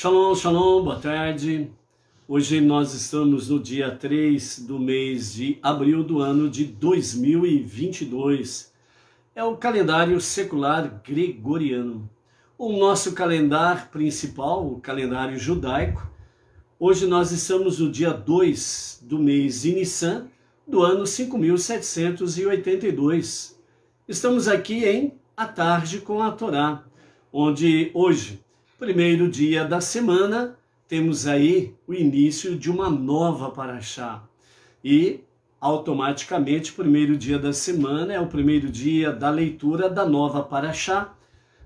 Shalom, shalom, boa tarde. Hoje nós estamos no dia 3 do mês de abril do ano de 2022. É o calendário secular gregoriano. O nosso calendário principal, o calendário judaico. Hoje nós estamos no dia 2 do mês de Nissan do ano 5782. Estamos aqui em A Tarde com a Torá, onde hoje primeiro dia da semana, temos aí o início de uma nova paraxá. E automaticamente, primeiro dia da semana é o primeiro dia da leitura da nova paraxá.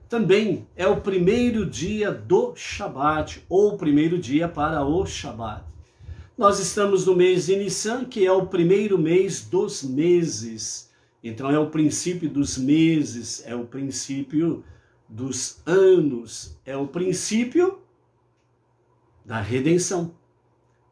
Também é o primeiro dia do Shabat, ou primeiro dia para o Shabat. Nós estamos no mês de Nissan, que é o primeiro mês dos meses. Então é o princípio dos meses, é o princípio dos anos é o princípio da redenção.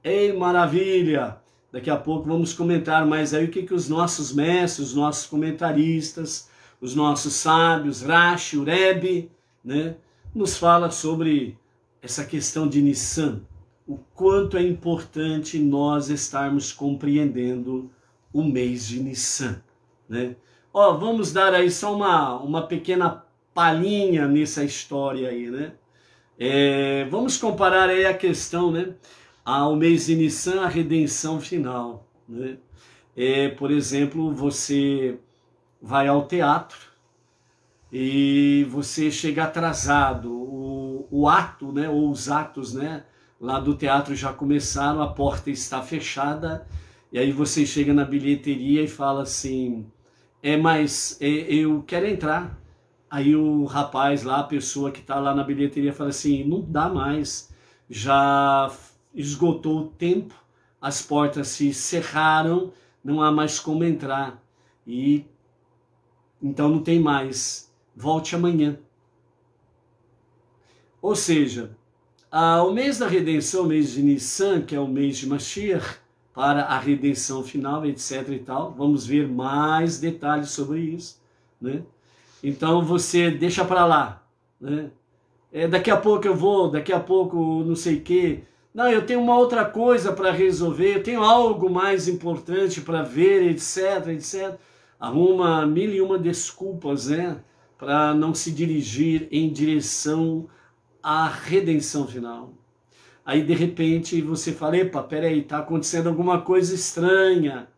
Ei, maravilha! Daqui a pouco vamos comentar mais aí o que, que os nossos mestres, os nossos comentaristas, os nossos sábios, Rashi, Ureb, né, nos fala sobre essa questão de Nissan, o quanto é importante nós estarmos compreendendo o mês de Nissan, né? Ó, vamos dar aí só uma, uma pequena palhinha nessa história aí, né? É, vamos comparar aí a questão, né? Ao mês de Nissan, a redenção final, né? É, por exemplo, você vai ao teatro e você chega atrasado, o, o ato, né? Ou os atos, né? Lá do teatro já começaram, a porta está fechada e aí você chega na bilheteria e fala assim, é, mas é, eu quero entrar. Aí o rapaz lá, a pessoa que está lá na bilheteria, fala assim: não dá mais, já esgotou o tempo, as portas se cerraram, não há mais como entrar. E então não tem mais, volte amanhã. Ou seja, o mês da redenção, o mês de Nissan, que é o mês de Mashiach, para a redenção final, etc e tal, vamos ver mais detalhes sobre isso, né? Então você deixa para lá, né? É, daqui a pouco eu vou, daqui a pouco não sei o quê. Não, eu tenho uma outra coisa para resolver, eu tenho algo mais importante para ver, etc, etc. Arruma mil e uma desculpas, né? Para não se dirigir em direção à redenção final. Aí de repente você fala, epa, peraí, tá acontecendo alguma coisa estranha.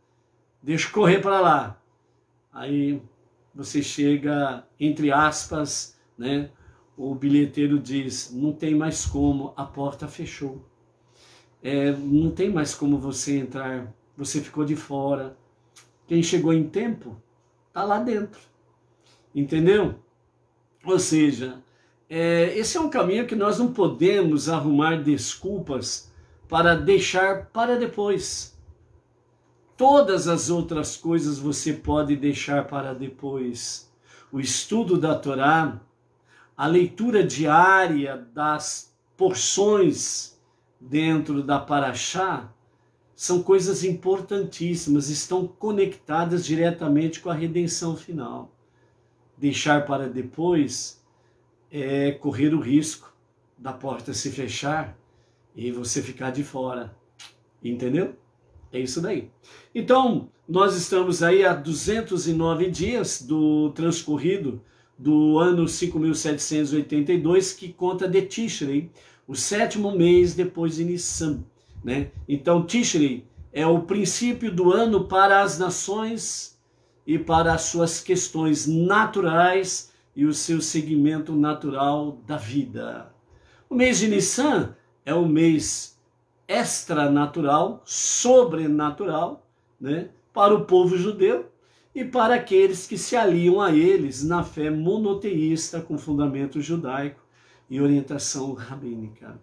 Deixa eu correr para lá. Aí você chega, entre aspas, né? O bilheteiro diz: não tem mais como, a porta fechou. É, não tem mais como você entrar, você ficou de fora. Quem chegou em tempo está lá dentro. Entendeu? Ou seja, é, esse é um caminho que nós não podemos arrumar desculpas para deixar para depois. Todas as outras coisas você pode deixar para depois. O estudo da Torá, a leitura diária das porções dentro da Paraxá, são coisas importantíssimas, estão conectadas diretamente com a redenção final. Deixar para depois é correr o risco da porta se fechar e você ficar de fora. Entendeu? É isso daí. Então, nós estamos aí há 209 dias do transcorrido do ano 5782, que conta de Tishrei, o sétimo mês depois de Nissan. Né? Então, Tishrei é o princípio do ano para as nações e para as suas questões naturais e o seu segmento natural da vida. O mês de Nissan é o mês extranatural, sobrenatural, né, para o povo judeu e para aqueles que se aliam a eles na fé monoteísta com fundamento judaico e orientação rabínica.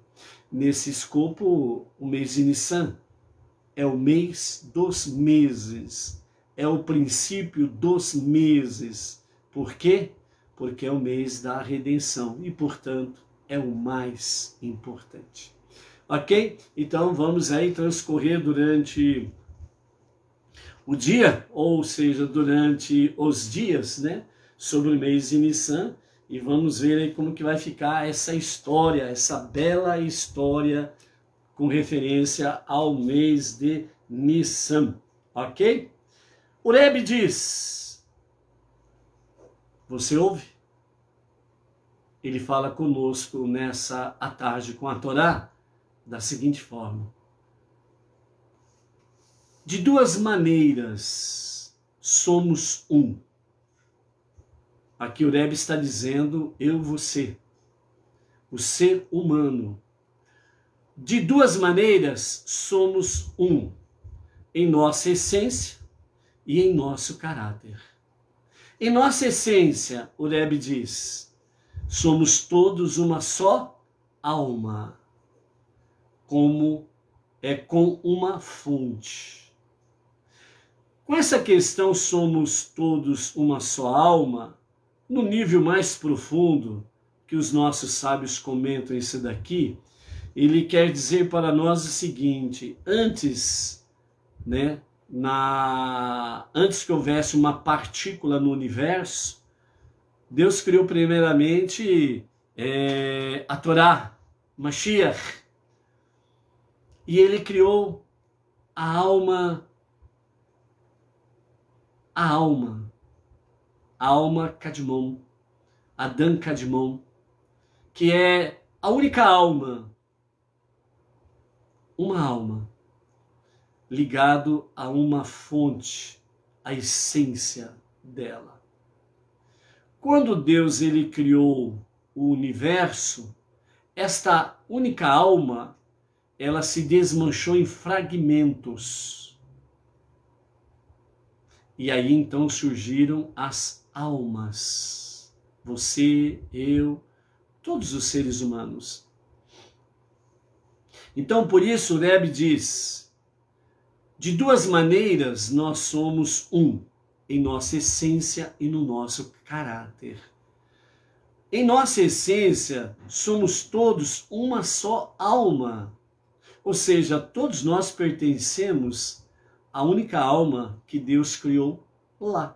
Nesse escopo, o mês de Nissan é o mês dos meses, é o princípio dos meses. Por quê? Porque é o mês da redenção e, portanto, é o mais importante. Ok? Então vamos aí transcorrer durante o dia, ou seja, durante os dias, né? Sobre o mês de Nissan, e vamos ver aí como que vai ficar essa história, essa bela história com referência ao mês de Nissan, ok? O Rebbe diz, você ouve? Ele fala conosco nessa à tarde com a Torá da seguinte forma: De duas maneiras somos um. Aqui o Rebbe está dizendo eu, você, o ser humano de duas maneiras somos um, em nossa essência e em nosso caráter. Em nossa essência, o Rebbe diz, somos todos uma só alma, como é com uma fonte. Com essa questão, somos todos uma só alma, no nível mais profundo que os nossos sábios comentam isso daqui, ele quer dizer para nós o seguinte: antes, né, na antes que houvesse uma partícula no universo, Deus criou primeiramente é, a Torá, Mashiach, e ele criou a alma, a alma, a alma Kadmon, Adão Kadmon, que é a única alma uma alma ligado a uma fonte, a essência dela. Quando Deus ele criou o universo, esta única alma, ela se desmanchou em fragmentos. E aí então surgiram as almas. Você, eu, todos os seres humanos. Então, por isso, o Rebbe diz: de duas maneiras nós somos um, em nossa essência e no nosso caráter. Em nossa essência, somos todos uma só alma. Ou seja, todos nós pertencemos à única alma que Deus criou lá,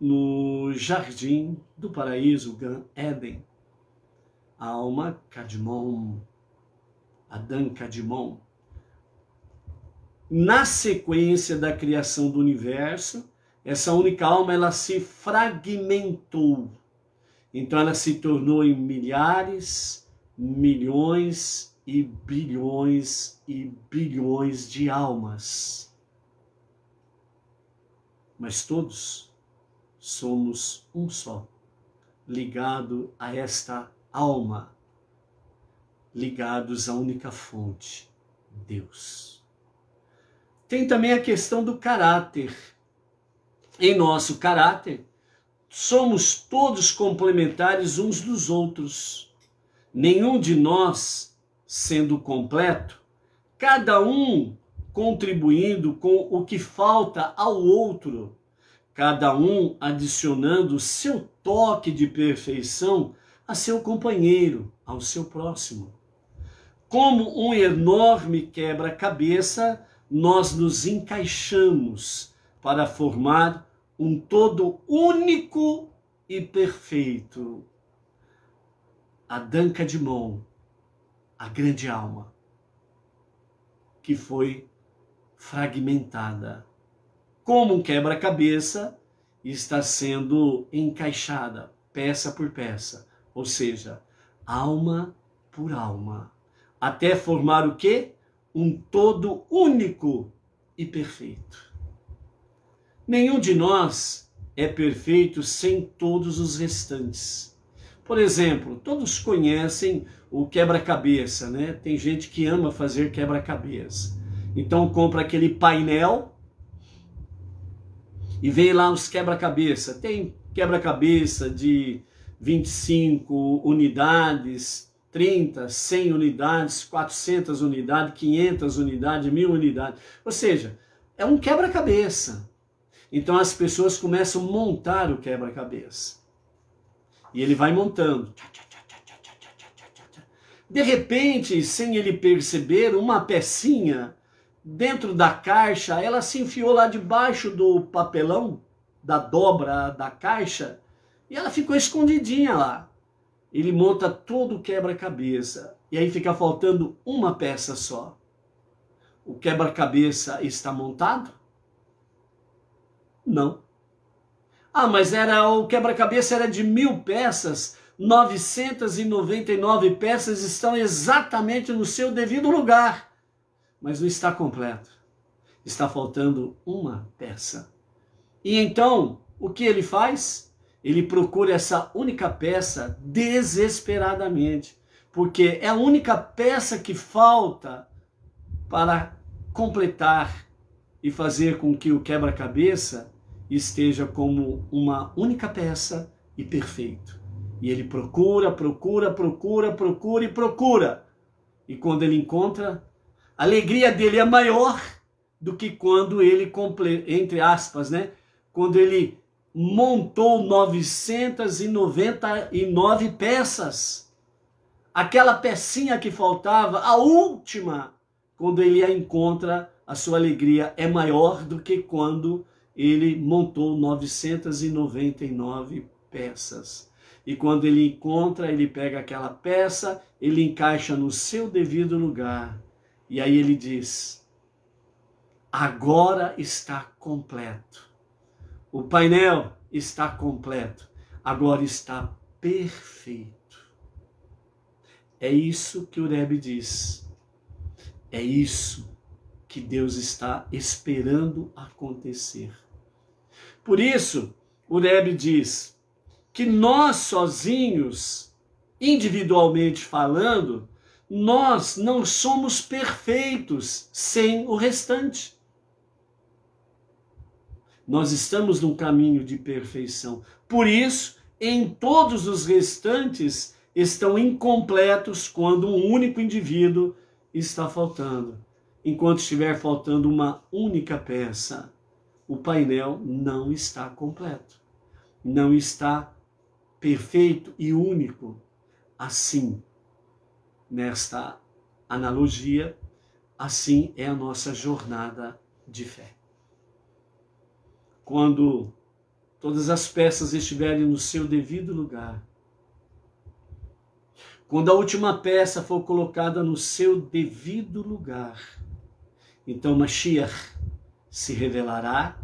no jardim do paraíso, Gan Eden. A alma Kadmon, Adão Cadimon. Na sequência da criação do universo, essa única alma ela se fragmentou. Então ela se tornou em milhares, milhões e bilhões e bilhões de almas. Mas todos somos um só, ligado a esta alma ligados à única fonte, Deus. Tem também a questão do caráter. Em nosso caráter, somos todos complementares uns dos outros. Nenhum de nós sendo completo, cada um contribuindo com o que falta ao outro, cada um adicionando seu toque de perfeição a seu companheiro, ao seu próximo. Como um enorme quebra-cabeça, nós nos encaixamos para formar um todo único e perfeito. A danca de mão, a grande alma, que foi fragmentada. Como um quebra-cabeça, está sendo encaixada peça por peça, ou seja, alma por alma até formar o quê? Um todo único e perfeito. Nenhum de nós é perfeito sem todos os restantes. Por exemplo, todos conhecem o quebra-cabeça, né? Tem gente que ama fazer quebra-cabeça. Então compra aquele painel e vem lá os quebra-cabeça. Tem quebra-cabeça de 25 unidades, 30, 100 unidades, 400 unidades, 500 unidades, 1000 unidades. Ou seja, é um quebra-cabeça. Então as pessoas começam a montar o quebra-cabeça. E ele vai montando. De repente, sem ele perceber, uma pecinha dentro da caixa, ela se enfiou lá debaixo do papelão, da dobra da caixa, E ela ficou escondidinha lá. Ele monta todo o quebra-cabeça. E aí fica faltando uma peça só. O quebra-cabeça está montado? Não. Ah, mas era o quebra-cabeça era de mil peças. 999 peças estão exatamente no seu devido lugar, mas não está completo. Está faltando uma peça. E então, o que ele faz? Ele procura essa única peça desesperadamente, porque é a única peça que falta para completar e fazer com que o quebra-cabeça esteja como uma única peça e perfeito. E ele procura, procura, procura, procura e procura. E quando ele encontra, a alegria dele é maior do que quando ele, entre aspas, né? Quando ele montou 999 peças. Aquela pecinha que faltava, a última, quando ele a encontra, a sua alegria é maior do que quando ele montou 999 peças. E quando ele encontra, ele pega aquela peça, ele encaixa no seu devido lugar. E aí ele diz: agora está completo. O painel está completo. Agora está perfeito. É isso que o Rebbe diz. É isso que Deus está esperando acontecer. Por isso, o Rebbe diz que nós sozinhos, individualmente falando, nós não somos perfeitos sem o restante. Nós estamos num caminho de perfeição. Por isso, em todos os restantes estão incompletos quando um único indivíduo está faltando. Enquanto estiver faltando uma única peça, o painel não está completo, não está perfeito e único. Assim, nesta analogia, assim é a nossa jornada de fé. Quando todas as peças estiverem no seu devido lugar, quando a última peça for colocada no seu devido lugar, então Mashiach se revelará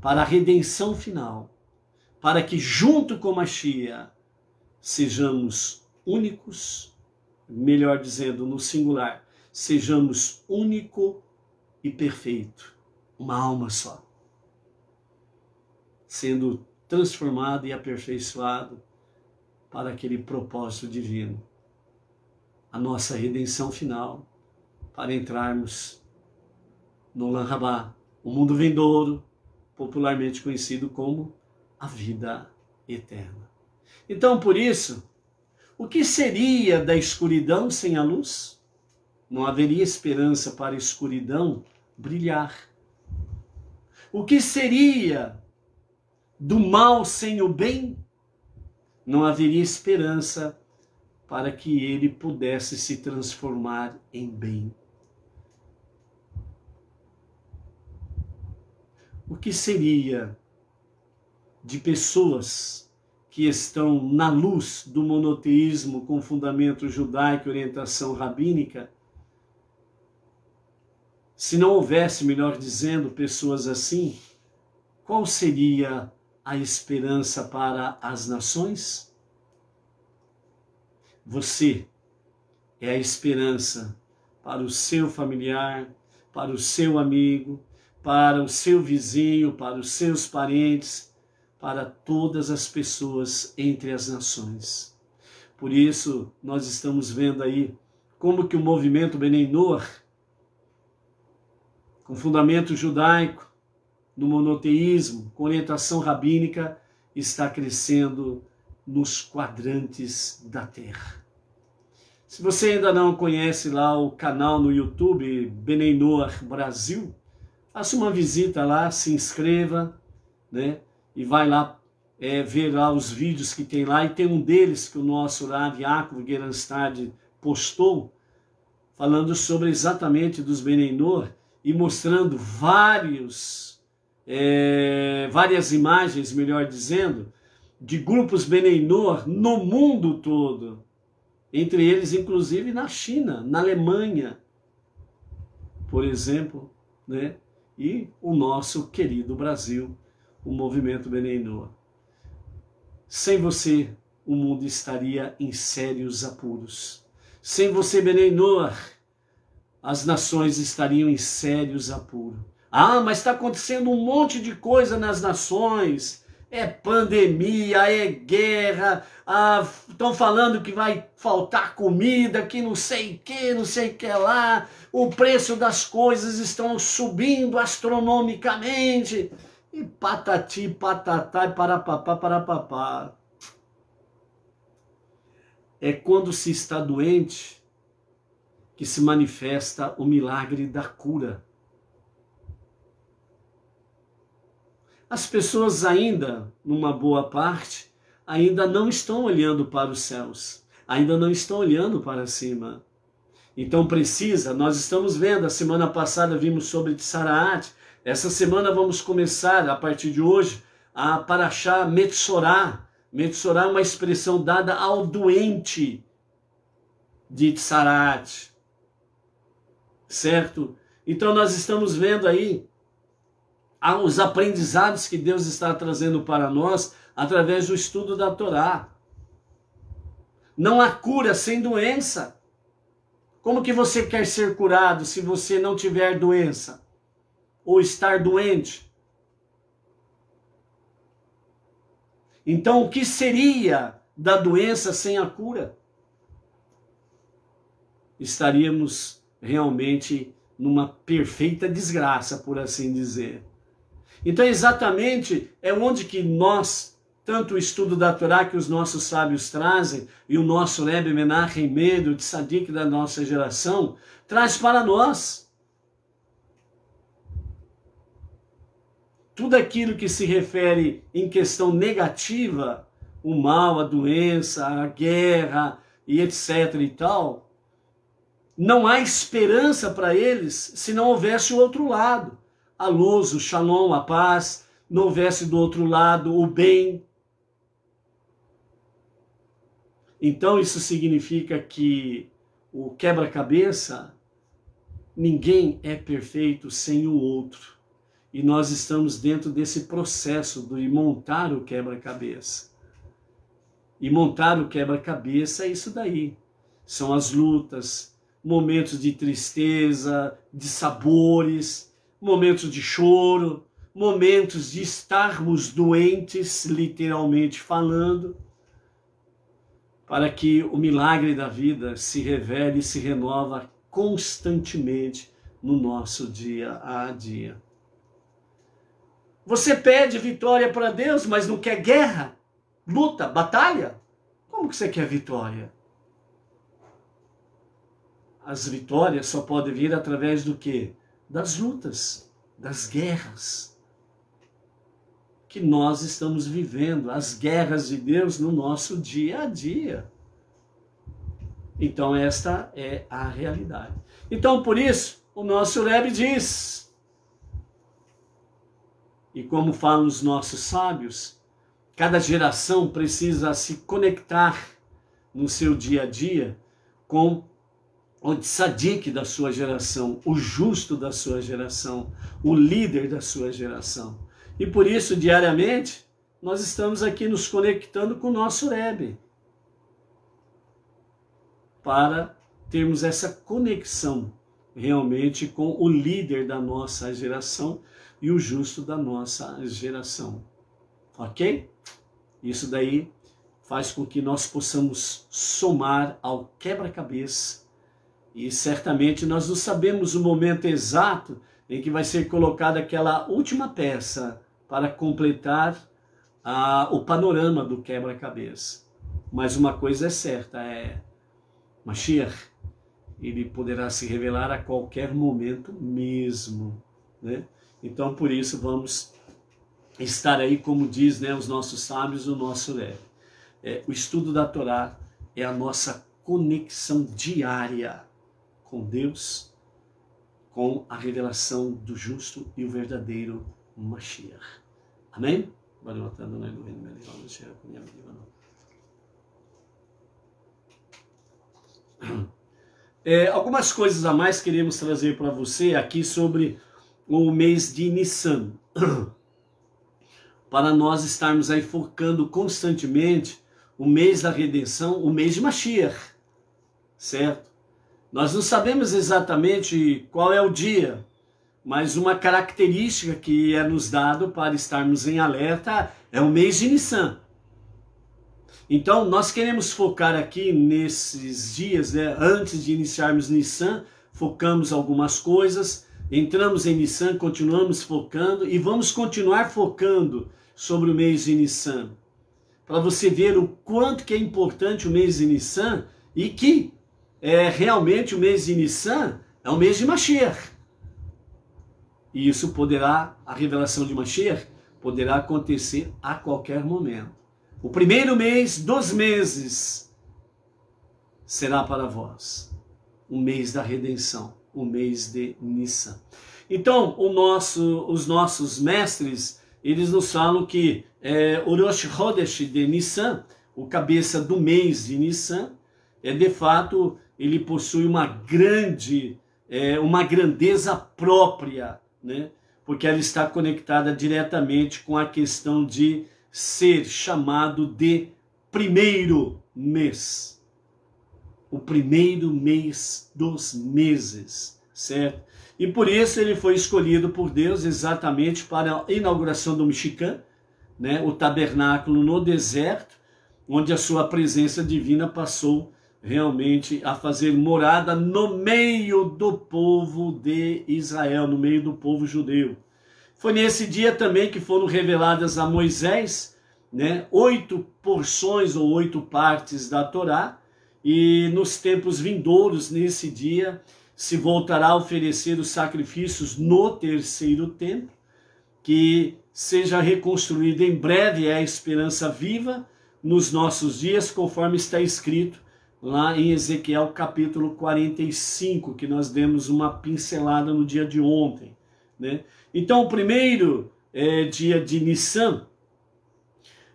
para a redenção final, para que junto com Mashiach sejamos únicos, melhor dizendo, no singular, sejamos único e perfeito, uma alma só, sendo transformado e aperfeiçoado para aquele propósito divino, a nossa redenção final, para entrarmos no Lanrabá, o mundo vindouro, popularmente conhecido como a vida eterna. Então, por isso, o que seria da escuridão sem a luz? Não haveria esperança para a escuridão brilhar. O que seria do mal sem o bem? Não haveria esperança para que ele pudesse se transformar em bem. O que seria de pessoas que estão na luz do monoteísmo com fundamento judaico e orientação rabínica, se não houvesse, melhor dizendo, pessoas assim, qual seria a esperança para as nações? Você é a esperança para o seu familiar, para o seu amigo, para o seu vizinho, para os seus parentes, para todas as pessoas entre as nações. Por isso, nós estamos vendo aí como que o movimento Benenor, com fundamento judaico, no monoteísmo, com orientação rabínica, está crescendo nos quadrantes da Terra. Se você ainda não conhece lá o canal no YouTube Benenor Brasil, faça uma visita lá, se inscreva, né? E vai lá é, ver lá os vídeos que tem lá. E tem um deles que o nosso Rav Yaakov Geranstad postou, falando sobre exatamente dos Benenor e mostrando vários, é, várias imagens, melhor dizendo, de grupos Beneinor no mundo todo. Entre eles, inclusive, na China, na Alemanha, por exemplo, né? E o nosso querido Brasil, o movimento Beneinor. Sem você, o mundo estaria em sérios apuros. Sem você, Beneinor, as nações estariam em sérios apuros. Ah, mas está acontecendo um monte de coisa nas nações. É pandemia, é guerra, estão ah, falando que vai faltar comida, que não sei que, não sei que lá, o preço das coisas estão subindo astronomicamente. E patati, patatá e parapapá, parapapá. É quando se está doente que se manifesta o milagre da cura. As pessoas ainda, numa boa parte, ainda não estão olhando para os céus, ainda não estão olhando para cima. Então precisa, nós estamos vendo, a semana passada vimos sobre Tsaraat, essa semana vamos começar, a partir de hoje, a Paraxá Metsorá. Metsorá é uma expressão dada ao doente de Tsaraat. Certo? Então nós estamos vendo aí os aprendizados que Deus está trazendo para nós através do estudo da Torá. Não há cura sem doença. Como que você quer ser curado se você não tiver doença? Ou estar doente? Então, o que seria da doença sem a cura? Estaríamos realmente numa perfeita desgraça, por assim dizer. Então, exatamente é onde que nós tanto o estudo da Torá que os nossos sábios trazem, e o nosso Rebbe Menachem Medo, de Sadik da nossa geração, traz para nós. Tudo aquilo que se refere em questão negativa, o mal, a doença, a guerra e etc e tal, não há esperança para eles se não houvesse o outro lado. A luz, o shalom, a paz, não houvesse do outro lado o bem, Então isso significa que o quebra-cabeça, ninguém é perfeito sem o outro. E nós estamos dentro desse processo de montar o quebra-cabeça. E montar o quebra-cabeça é isso daí. São as lutas, momentos de tristeza, de sabores, momentos de choro, momentos de estarmos doentes, literalmente falando para que o milagre da vida se revele e se renova constantemente no nosso dia a dia. Você pede vitória para Deus, mas não quer guerra, luta, batalha? Como que você quer vitória? As vitórias só podem vir através do quê? Das lutas, das guerras que nós estamos vivendo, as guerras de Deus no nosso dia a dia. Então, esta é a realidade. Então, por isso, o nosso Rebbe diz, e como falam os nossos sábios, cada geração precisa se conectar no seu dia a dia com o tzadik da sua geração, o justo da sua geração, o líder da sua geração. E por isso, diariamente, nós estamos aqui nos conectando com o nosso Rebbe. Para termos essa conexão realmente com o líder da nossa geração e o justo da nossa geração. Ok? Isso daí faz com que nós possamos somar ao quebra-cabeça e certamente nós não sabemos o momento exato em que vai ser colocada aquela última peça para completar o panorama do quebra-cabeça. Mas uma coisa é certa, é Mashiach, ele poderá se revelar a qualquer momento mesmo, né? Então, por isso, vamos estar aí, como diz né, os nossos sábios, o nosso leve. É, o estudo da Torá é a nossa conexão diária com Deus, com a revelação do justo e o verdadeiro Mashiach. Amém? É, algumas coisas a mais queremos trazer para você aqui sobre o mês de Nissan. Para nós estarmos aí focando constantemente o mês da redenção, o mês de Mashiach. Certo? Nós não sabemos exatamente qual é o dia, mas uma característica que é nos dado para estarmos em alerta é o mês de Nissan. Então, nós queremos focar aqui nesses dias, né, antes de iniciarmos Nissan, focamos algumas coisas, entramos em Nissan, continuamos focando e vamos continuar focando sobre o mês de Nissan. Para você ver o quanto que é importante o mês de Nissan e que é realmente o mês de Nissan é o mês de Mashiach. E isso poderá, a revelação de Mashiach, poderá acontecer a qualquer momento. O primeiro mês dos meses será para vós o mês da redenção, o mês de Nissan. Então, nosso, os nossos mestres, eles nos falam que é, o Rosh Chodesh de Nissan, o cabeça do mês de Nissan, é de fato, ele possui uma grande, é, uma grandeza própria, né? porque ela está conectada diretamente com a questão de ser chamado de primeiro mês. O primeiro mês dos meses, certo? E por isso ele foi escolhido por Deus exatamente para a inauguração do Mexicano, né, o tabernáculo no deserto, onde a sua presença divina passou realmente a fazer morada no meio do povo de Israel, no meio do povo judeu. Foi nesse dia também que foram reveladas a Moisés né, oito porções ou oito partes da Torá, e nos tempos vindouros, nesse dia, se voltará a oferecer os sacrifícios no terceiro templo, que seja reconstruído em breve é a esperança viva nos nossos dias, conforme está escrito lá em Ezequiel capítulo 45, que nós demos uma pincelada no dia de ontem. Né? Então, o primeiro é, dia de Nissan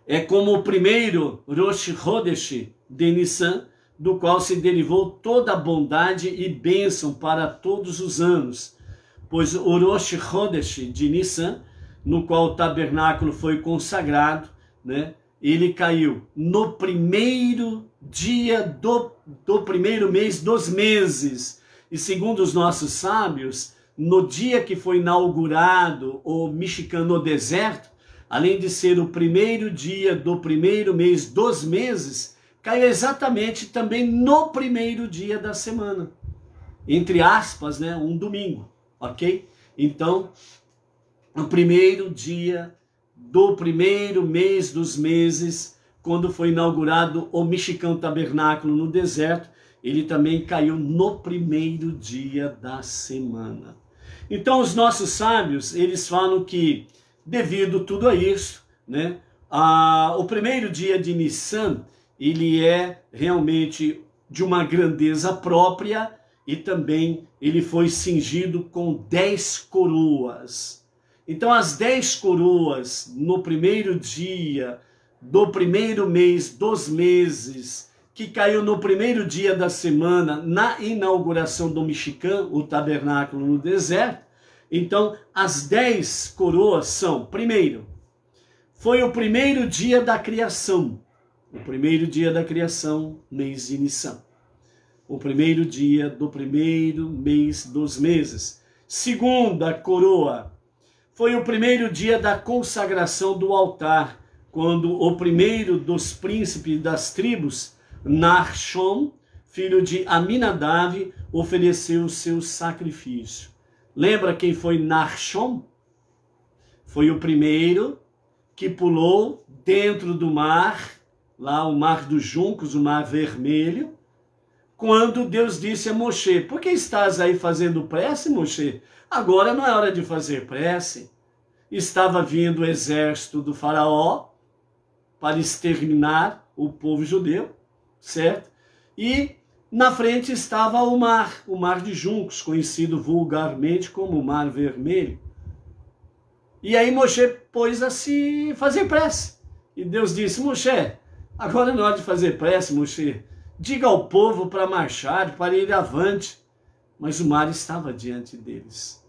é como o primeiro Rosh Chodesh de Nissan, do qual se derivou toda a bondade e bênção para todos os anos. Pois o Rosh Chodesh de Nissan, no qual o tabernáculo foi consagrado, né, ele caiu no primeiro dia do, do primeiro mês dos meses. E segundo os nossos sábios, no dia que foi inaugurado o Mexicano Deserto, além de ser o primeiro dia do primeiro mês dos meses, caiu exatamente também no primeiro dia da semana. Entre aspas, né, um domingo, ok? Então, o primeiro dia do primeiro mês dos meses, quando foi inaugurado o Mexicão Tabernáculo no deserto, ele também caiu no primeiro dia da semana. Então, os nossos sábios, eles falam que, devido tudo a isso, né, a, o primeiro dia de Nissan, ele é realmente de uma grandeza própria e também ele foi cingido com dez coroas. Então, as dez coroas no primeiro dia do primeiro mês dos meses, que caiu no primeiro dia da semana, na inauguração do Mexicano, o tabernáculo no deserto. Então, as dez coroas são, primeiro, foi o primeiro dia da criação o primeiro dia da criação, mês de Nissan. O primeiro dia do primeiro mês dos meses. Segunda coroa, foi o primeiro dia da consagração do altar, quando o primeiro dos príncipes das tribos, Narshon, filho de Aminadav, ofereceu o seu sacrifício. Lembra quem foi Narshon? Foi o primeiro que pulou dentro do mar lá o mar dos juncos, o mar vermelho, quando Deus disse a Moshe: Por que estás aí fazendo prece, Moshe? Agora não é hora de fazer prece. Estava vindo o exército do Faraó para exterminar o povo judeu, certo? E na frente estava o mar, o mar de juncos, conhecido vulgarmente como mar vermelho. E aí Moshe pôs a se fazer prece. E Deus disse: Moshe, agora é hora de fazer prece, Moshe. Diga ao povo para marchar, para ir avante. Mas o mar estava diante deles.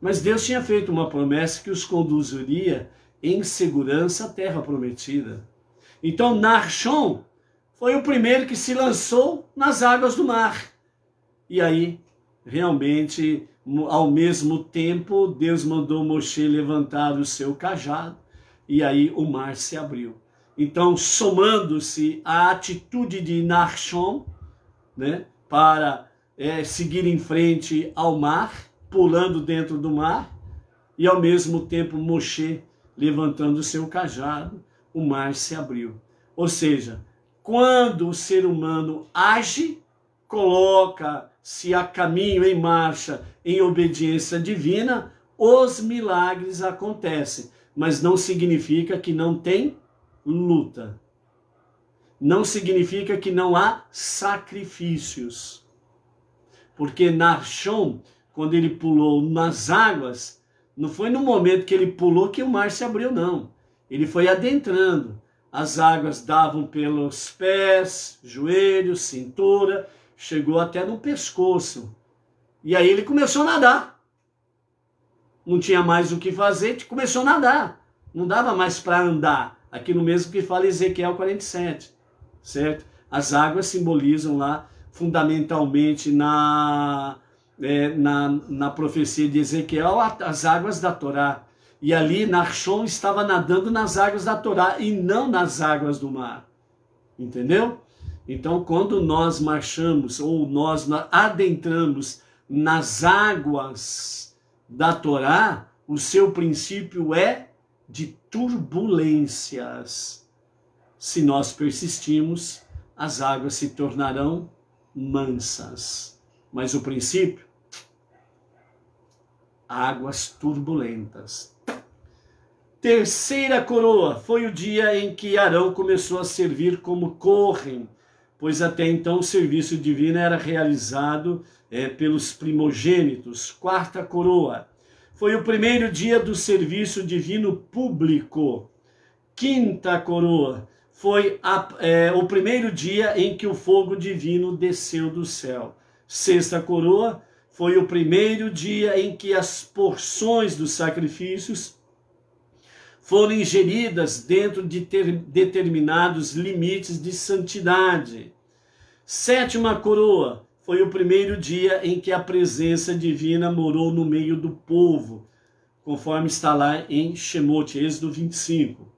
Mas Deus tinha feito uma promessa que os conduziria em segurança à terra prometida. Então Narshon foi o primeiro que se lançou nas águas do mar. E aí, realmente, ao mesmo tempo, Deus mandou Moshe levantar o seu cajado e aí o mar se abriu. Então, somando-se a atitude de Narshon, né, para é, seguir em frente ao mar, pulando dentro do mar, e ao mesmo tempo Moshe levantando o seu cajado, o mar se abriu. Ou seja, quando o ser humano age, coloca-se a caminho, em marcha, em obediência divina, os milagres acontecem. Mas não significa que não tem luta. Não significa que não há sacrifícios. Porque Narshon, quando ele pulou nas águas, não foi no momento que ele pulou que o mar se abriu, não. Ele foi adentrando. As águas davam pelos pés, joelhos, cintura, chegou até no pescoço. E aí ele começou a nadar. Não tinha mais o que fazer, começou a nadar. Não dava mais para andar. Aquilo mesmo que fala Ezequiel 47, certo? As águas simbolizam lá, fundamentalmente na é, na, na profecia de Ezequiel as águas da Torá. E ali Narshon estava nadando nas águas da Torá e não nas águas do mar. Entendeu? Então, quando nós marchamos ou nós adentramos nas águas da Torá, o seu princípio é de turbulências. Se nós persistimos, as águas se tornarão mansas. Mas o princípio, águas turbulentas. Terceira coroa foi o dia em que Arão começou a servir como correm, pois até então o serviço divino era realizado é, pelos primogênitos. Quarta coroa foi o primeiro dia do serviço divino público. Quinta coroa foi a, é, o primeiro dia em que o fogo divino desceu do céu. Sexta coroa foi o primeiro dia em que as porções dos sacrifícios foram ingeridas dentro de ter, determinados limites de santidade. Sétima coroa foi o primeiro dia em que a presença divina morou no meio do povo, conforme está lá em Shemot, Êxodo 25,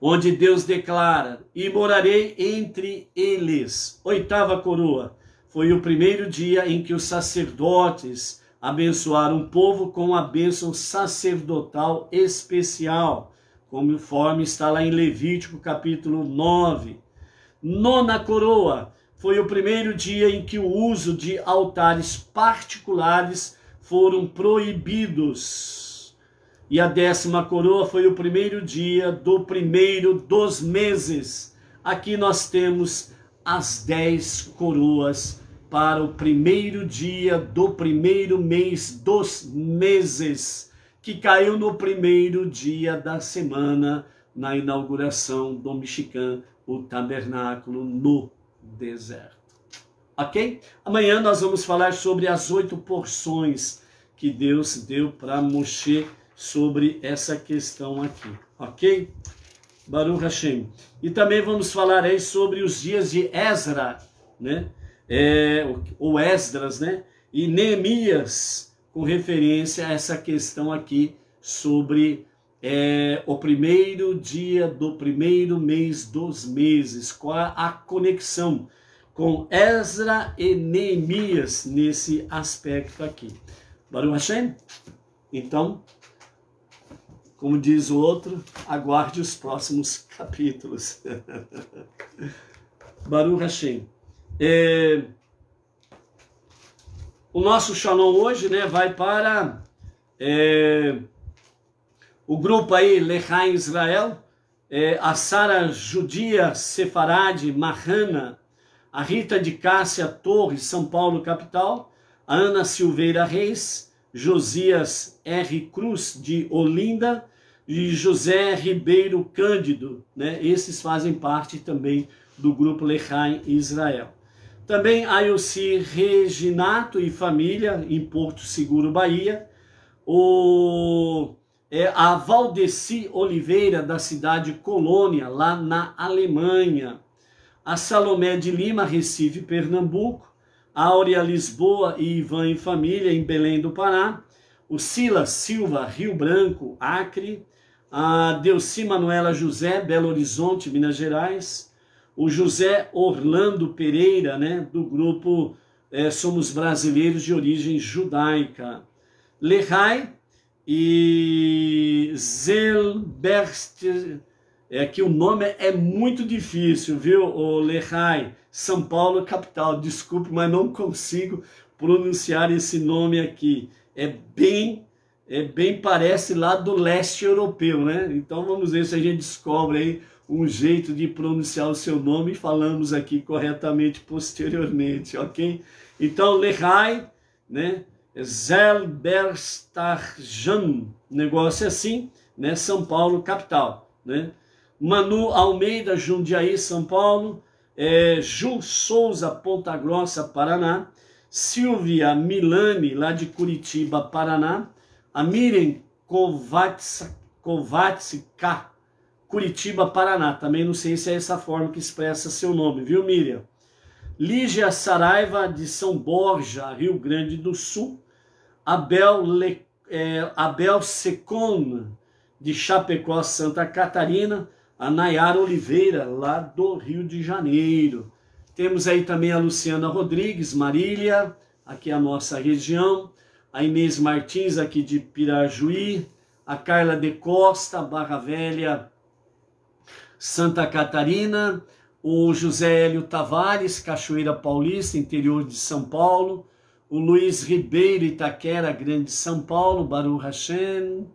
onde Deus declara: E morarei entre eles. Oitava coroa foi o primeiro dia em que os sacerdotes abençoaram o povo com a bênção sacerdotal especial, conforme está lá em Levítico capítulo 9. Nona coroa foi o primeiro dia em que o uso de altares particulares foram proibidos. E a décima coroa foi o primeiro dia do primeiro dos meses. Aqui nós temos as dez coroas para o primeiro dia do primeiro mês dos meses, que caiu no primeiro dia da semana, na inauguração do Michigan, o tabernáculo no deserto. Ok? Amanhã nós vamos falar sobre as oito porções que Deus deu para Moshe sobre essa questão aqui. Ok? Baruch Hashem. E também vamos falar aí sobre os dias de Ezra, né? É, ou Esdras, né? E Neemias, com referência a essa questão aqui sobre é, o primeiro dia do primeiro mês dos meses, qual a conexão com Ezra e Neemias nesse aspecto aqui. Baruch Hashem? Então, como diz o outro, aguarde os próximos capítulos. Baruch Hashem. É, o nosso Shalom hoje né, vai para é, o grupo aí, Lechaim Israel, é, a Sara Judia Sefarade Mahana, a Rita de Cássia Torres, São Paulo, capital, a Ana Silveira Reis, Josias R. Cruz, de Olinda, e José Ribeiro Cândido, né? Esses fazem parte também do grupo Lechaim Israel. Também Ailci Reginato e família, em Porto Seguro, Bahia. O, é, a Valdeci Oliveira, da cidade Colônia, lá na Alemanha. A Salomé de Lima, Recife, Pernambuco. Áurea Lisboa e Ivan e família, em Belém do Pará. O Silas Silva, Rio Branco, Acre. A Delci Manuela José, Belo Horizonte, Minas Gerais, o José Orlando Pereira, né, do grupo é, Somos Brasileiros de Origem Judaica, Lehai e Zelberst, é que o nome é muito difícil, viu, o Lehai, São Paulo, capital, desculpe, mas não consigo pronunciar esse nome aqui, é bem é, bem parece lá do leste europeu, né? Então vamos ver se a gente descobre aí um jeito de pronunciar o seu nome e falamos aqui corretamente posteriormente, ok? Então, Lehai, né? Zelberstarjan, negócio é assim, né? São Paulo, capital, né? Manu Almeida, Jundiaí, São Paulo. É, Ju Souza, Ponta Grossa, Paraná. Silvia Milani, lá de Curitiba, Paraná a Miriam Kovatska, Curitiba, Paraná. Também não sei se é essa forma que expressa seu nome, viu, Miriam? Lígia Saraiva, de São Borja, Rio Grande do Sul. Abel, Le, é, Abel Secon, de Chapecó, Santa Catarina. A Nayara Oliveira, lá do Rio de Janeiro. Temos aí também a Luciana Rodrigues, Marília, aqui é a nossa região. A Inês Martins aqui de Pirajuí, a Carla de Costa, Barra Velha, Santa Catarina, o José Hélio Tavares, Cachoeira Paulista, interior de São Paulo, o Luiz Ribeiro, Itaquera, Grande São Paulo, Baru Hashem,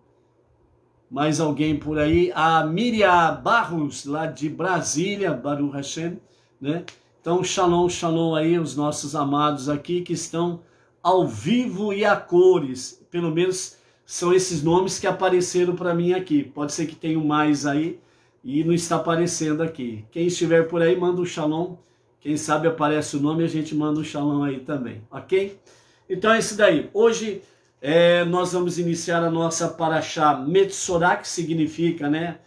mais alguém por aí, a Miriam Barros, lá de Brasília, Baru Hashem, né? Então, shalom, shalom aí, os nossos amados aqui que estão ao vivo e a cores. Pelo menos são esses nomes que apareceram para mim aqui. Pode ser que tenha mais aí e não está aparecendo aqui. Quem estiver por aí, manda um shalom. Quem sabe aparece o nome a gente manda um shalom aí também, ok? Então é isso daí. Hoje é, nós vamos iniciar a nossa paraxá Metsorá, que significa, né?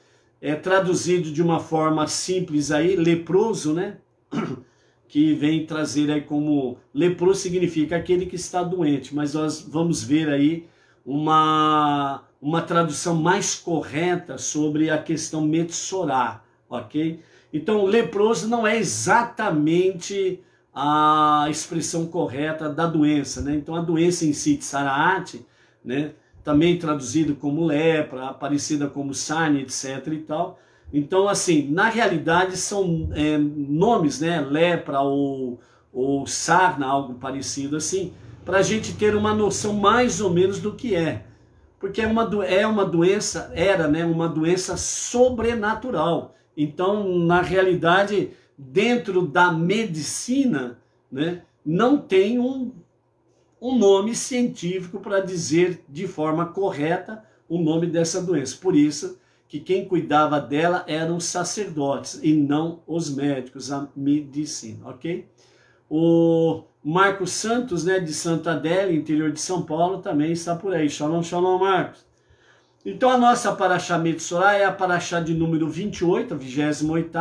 É traduzido de uma forma simples aí, leproso, né? que vem trazer aí como leproso significa aquele que está doente, mas nós vamos ver aí uma, uma tradução mais correta sobre a questão metsorá, ok? Então, leproso não é exatamente a expressão correta da doença, né? Então, a doença em si, tsaraate, né? Também traduzido como lepra, aparecida como sarna, etc e tal, então, assim, na realidade são é, nomes, né? Lepra ou, ou sarna, algo parecido assim, para a gente ter uma noção mais ou menos do que é. Porque é uma, é uma doença, era né, uma doença sobrenatural. Então, na realidade, dentro da medicina, né, não tem um, um nome científico para dizer de forma correta o nome dessa doença. Por isso, que quem cuidava dela eram os sacerdotes e não os médicos, a medicina, ok? O Marcos Santos, né, de Santa Adélia, interior de São Paulo, também está por aí. Shalom, shalom, Marcos. Então a nossa Paraxá Metsorá é a Paraxá de número 28, a 28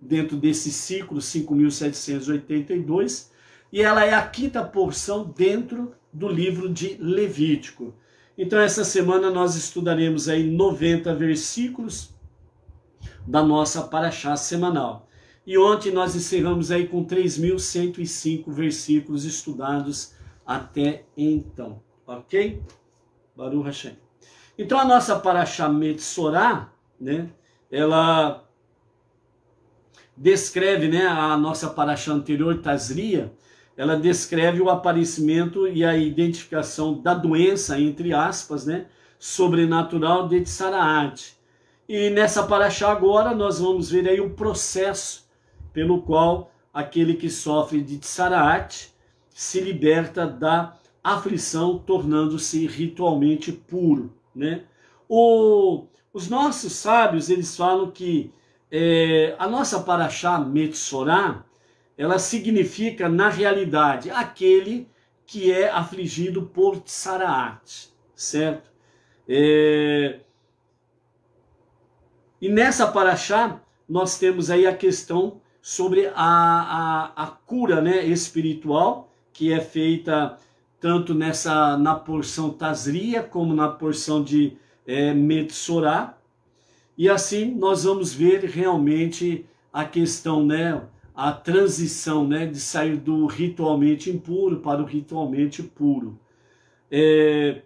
dentro desse ciclo 5782, e ela é a quinta porção dentro do livro de Levítico. Então, essa semana nós estudaremos aí 90 versículos da nossa Paraxá semanal. E ontem nós encerramos aí com 3.105 versículos estudados até então. Ok? Baruch Hashem. Então, a nossa Paraxá Metsorá, né? Ela descreve, né? A nossa Paraxá anterior, Tazria, ela descreve o aparecimento e a identificação da doença, entre aspas, né, sobrenatural de Tsaraat. E nessa paraxá agora nós vamos ver aí o processo pelo qual aquele que sofre de Tsaraat se liberta da aflição, tornando-se ritualmente puro, né? O, os nossos sábios, eles falam que é, a nossa paraxá Metsorá, ela significa, na realidade, aquele que é afligido por Tsaraat, certo? É... E nessa paraxá, nós temos aí a questão sobre a, a, a cura né, espiritual, que é feita tanto nessa na porção Tazria, como na porção de é, Metsorá. E assim nós vamos ver realmente a questão, né, a transição né, de sair do ritualmente impuro para o ritualmente puro. É,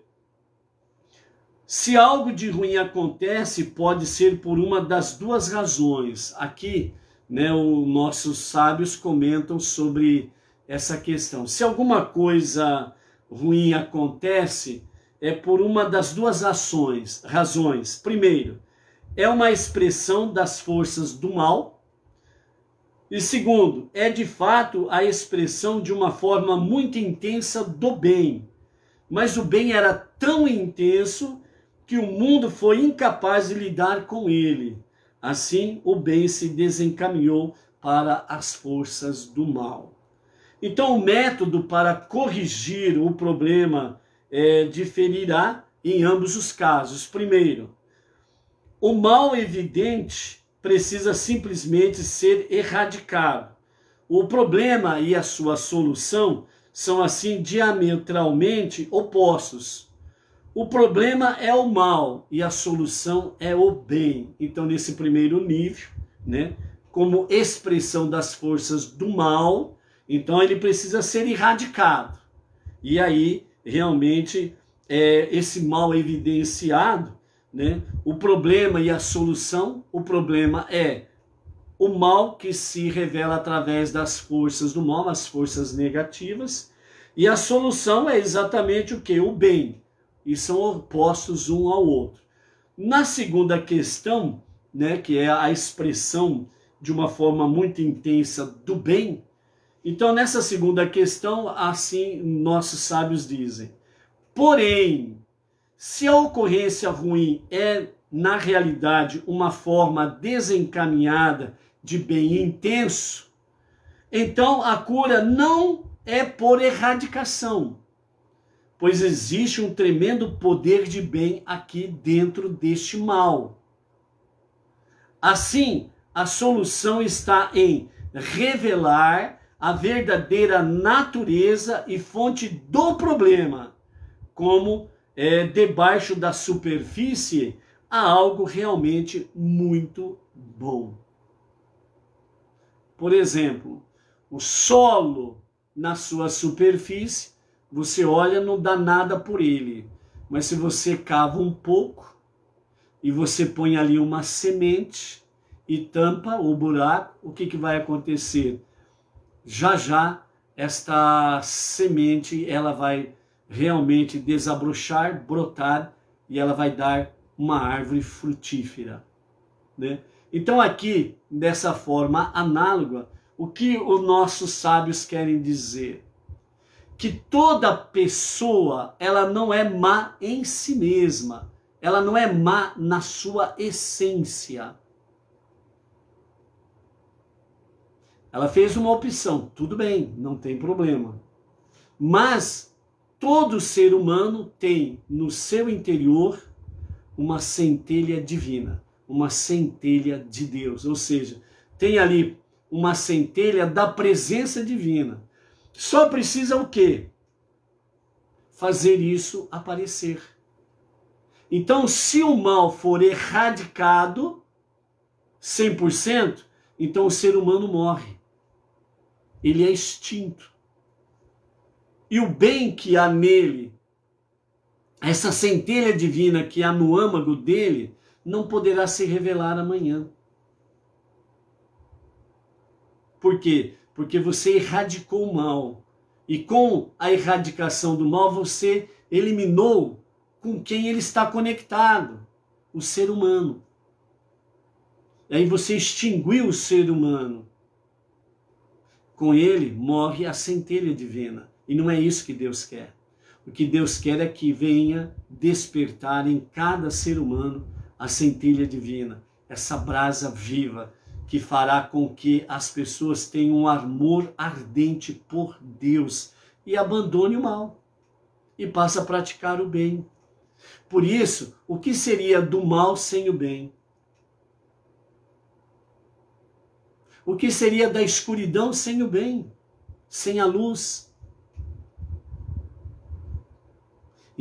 se algo de ruim acontece, pode ser por uma das duas razões. Aqui, né, os nossos sábios comentam sobre essa questão. Se alguma coisa ruim acontece, é por uma das duas ações, razões. Primeiro, é uma expressão das forças do mal, e segundo, é de fato a expressão de uma forma muito intensa do bem. Mas o bem era tão intenso que o mundo foi incapaz de lidar com ele. Assim, o bem se desencaminhou para as forças do mal. Então, o método para corrigir o problema é, diferirá em ambos os casos. Primeiro, o mal evidente precisa simplesmente ser erradicado. O problema e a sua solução são assim diametralmente opostos. O problema é o mal e a solução é o bem. Então, nesse primeiro nível, né, como expressão das forças do mal, então ele precisa ser erradicado. E aí, realmente, é, esse mal evidenciado né? O problema e a solução, o problema é o mal que se revela através das forças do mal, as forças negativas, e a solução é exatamente o que? O bem. E são opostos um ao outro. Na segunda questão, né, que é a expressão de uma forma muito intensa do bem, então nessa segunda questão, assim nossos sábios dizem: porém, se a ocorrência ruim é, na realidade, uma forma desencaminhada de bem intenso, então a cura não é por erradicação, pois existe um tremendo poder de bem aqui dentro deste mal. Assim, a solução está em revelar a verdadeira natureza e fonte do problema, como é, debaixo da superfície há algo realmente muito bom. Por exemplo, o solo na sua superfície, você olha, não dá nada por ele. Mas se você cava um pouco e você põe ali uma semente e tampa o buraco, o que, que vai acontecer? Já já esta semente ela vai realmente desabrochar, brotar e ela vai dar uma árvore frutífera. Né? Então, aqui, dessa forma análoga, o que os nossos sábios querem dizer? Que toda pessoa, ela não é má em si mesma, ela não é má na sua essência. Ela fez uma opção, tudo bem, não tem problema. Mas Todo ser humano tem no seu interior uma centelha divina, uma centelha de Deus, ou seja, tem ali uma centelha da presença divina. Só precisa o quê? Fazer isso aparecer. Então, se o mal for erradicado 100%, então o ser humano morre. Ele é extinto e o bem que há nele, essa centelha divina que há no âmago dele, não poderá se revelar amanhã. Por quê? Porque você erradicou o mal. E com a erradicação do mal, você eliminou com quem ele está conectado, o ser humano. E aí você extinguiu o ser humano. Com ele morre a centelha divina. E não é isso que Deus quer. O que Deus quer é que venha despertar em cada ser humano a centelha divina, essa brasa viva que fará com que as pessoas tenham um amor ardente por Deus e abandone o mal e passe a praticar o bem. Por isso, o que seria do mal sem o bem? O que seria da escuridão sem o bem, sem a luz?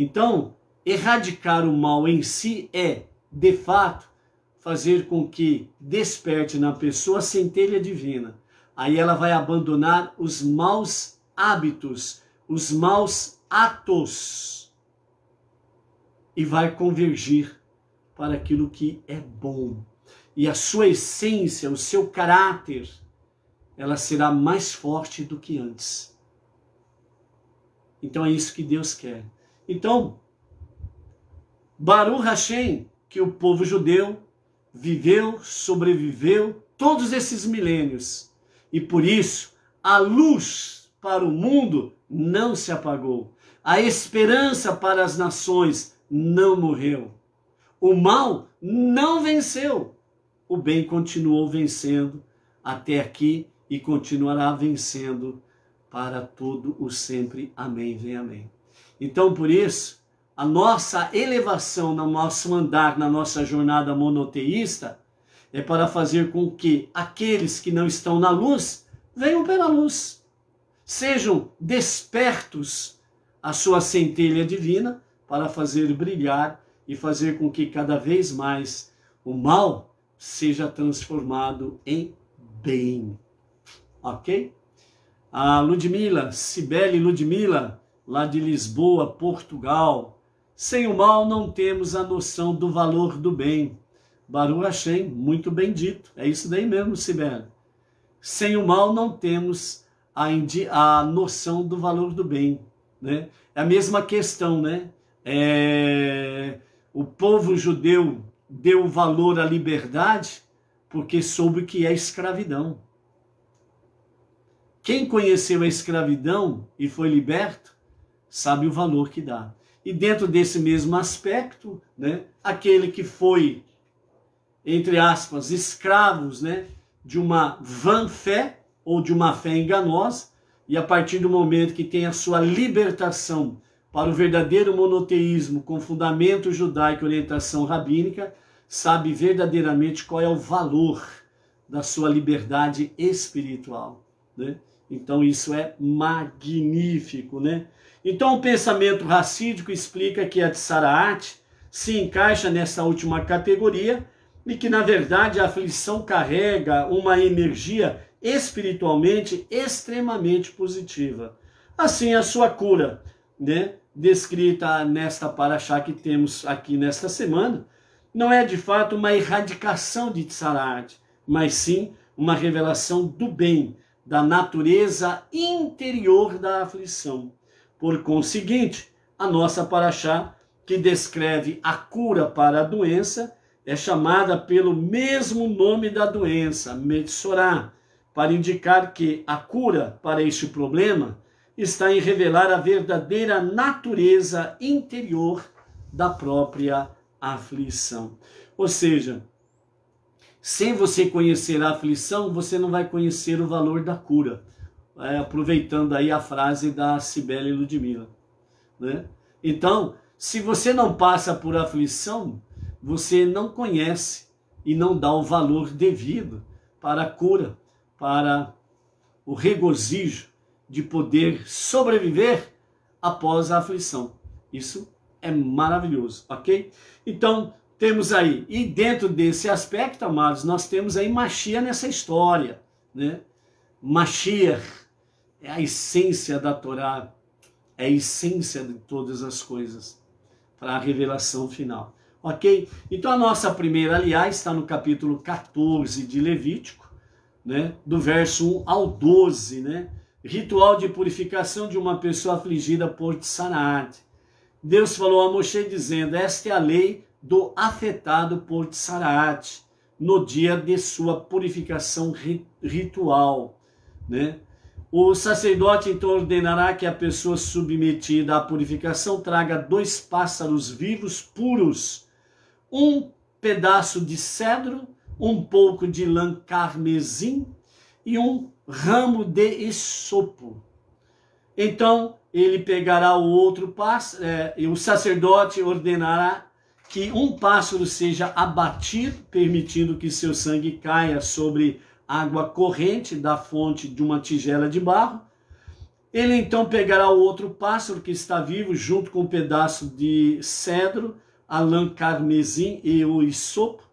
Então, erradicar o mal em si é, de fato, fazer com que desperte na pessoa a centelha divina. Aí ela vai abandonar os maus hábitos, os maus atos e vai convergir para aquilo que é bom, e a sua essência, o seu caráter, ela será mais forte do que antes. Então é isso que Deus quer. Então, Baruch Hashem, que o povo judeu viveu, sobreviveu todos esses milênios. E por isso, a luz para o mundo não se apagou. A esperança para as nações não morreu. O mal não venceu o bem continuou vencendo até aqui e continuará vencendo para todo o sempre. Amém, vem amém. Então, por isso, a nossa elevação no nosso andar, na nossa jornada monoteísta, é para fazer com que aqueles que não estão na luz venham pela luz, sejam despertos à sua centelha divina para fazer brilhar e fazer com que cada vez mais o mal seja transformado em bem. Ok? A Ludmila, Cibele Ludmila, lá de Lisboa, Portugal. Sem o mal não temos a noção do valor do bem. Baruch Hashem, muito bem dito. É isso daí mesmo, Cibele. Sem o mal não temos a, a noção do valor do bem. Né? É a mesma questão, né? É, o povo judeu deu valor à liberdade porque soube que é escravidão. Quem conheceu a escravidão e foi liberto, sabe o valor que dá. E dentro desse mesmo aspecto, né, aquele que foi, entre aspas, escravos né, de uma vã fé ou de uma fé enganosa, e a partir do momento que tem a sua libertação para o verdadeiro monoteísmo com fundamento judaico e orientação rabínica, sabe verdadeiramente qual é o valor da sua liberdade espiritual. Né? Então isso é magnífico. Né? Então o pensamento racídico explica que a Tsaraat se encaixa nessa última categoria e que na verdade a aflição carrega uma energia espiritualmente extremamente positiva. Assim a sua cura, né? descrita nesta paraxá que temos aqui nesta semana, não é de fato uma erradicação de Tsarat, mas sim uma revelação do bem, da natureza interior da aflição. Por conseguinte, a nossa paraxá, que descreve a cura para a doença, é chamada pelo mesmo nome da doença, Metsorá, para indicar que a cura para este problema está em revelar a verdadeira natureza interior da própria aflição. Ou seja, sem você conhecer a aflição, você não vai conhecer o valor da cura. É, aproveitando aí a frase da Cibele Ludmilla. Né? Então, se você não passa por aflição, você não conhece e não dá o valor devido para a cura, para o regozijo de poder sobreviver após a aflição. Isso é maravilhoso, ok? Então, temos aí, e dentro desse aspecto, amados, nós temos aí Machia nessa história, né? Machia é a essência da Torá, é a essência de todas as coisas, para a revelação final, ok? Então, a nossa primeira, aliás, está no capítulo 14 de Levítico, né? Do verso 1 ao 12, né? Ritual de purificação de uma pessoa afligida por Tsanaat Deus falou a Moshe dizendo: Esta é a lei do afetado por Tsaraat, no dia de sua purificação ritual. Né? O sacerdote então ordenará que a pessoa submetida à purificação traga dois pássaros vivos puros, um pedaço de cedro, um pouco de lã carmesim e um ramo de esopo. Então ele pegará o outro pássaro, é, e o sacerdote ordenará que um pássaro seja abatido, permitindo que seu sangue caia sobre água corrente da fonte de uma tigela de barro. Ele então pegará o outro pássaro que está vivo, junto com um pedaço de cedro, a lã carmesim e o isopo.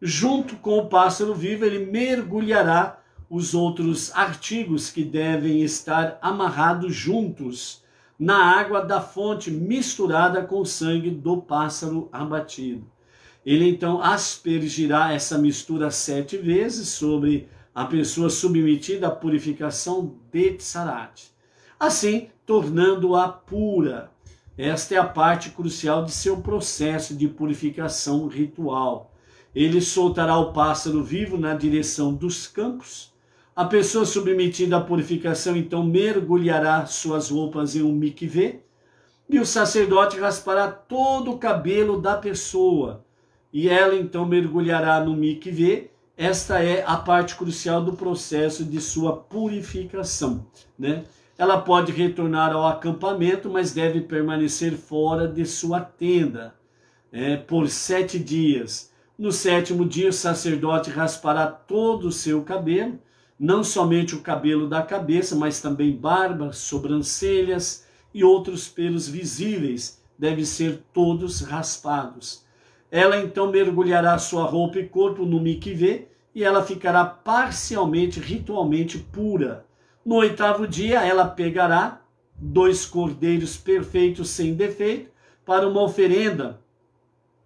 Junto com o pássaro vivo, ele mergulhará os outros artigos que devem estar amarrados juntos na água da fonte misturada com o sangue do pássaro abatido. Ele então aspergirá essa mistura sete vezes sobre a pessoa submetida à purificação de Tsarat, assim tornando-a pura. Esta é a parte crucial de seu processo de purificação ritual. Ele soltará o pássaro vivo na direção dos campos, a pessoa submetida à purificação então mergulhará suas roupas em um mikvê e o sacerdote raspará todo o cabelo da pessoa e ela então mergulhará no mikvê. Esta é a parte crucial do processo de sua purificação, né? Ela pode retornar ao acampamento, mas deve permanecer fora de sua tenda é, por sete dias. No sétimo dia, o sacerdote raspará todo o seu cabelo não somente o cabelo da cabeça, mas também barba, sobrancelhas e outros pelos visíveis devem ser todos raspados. Ela então mergulhará sua roupa e corpo no mikvê e ela ficará parcialmente, ritualmente pura. No oitavo dia, ela pegará dois cordeiros perfeitos sem defeito para uma oferenda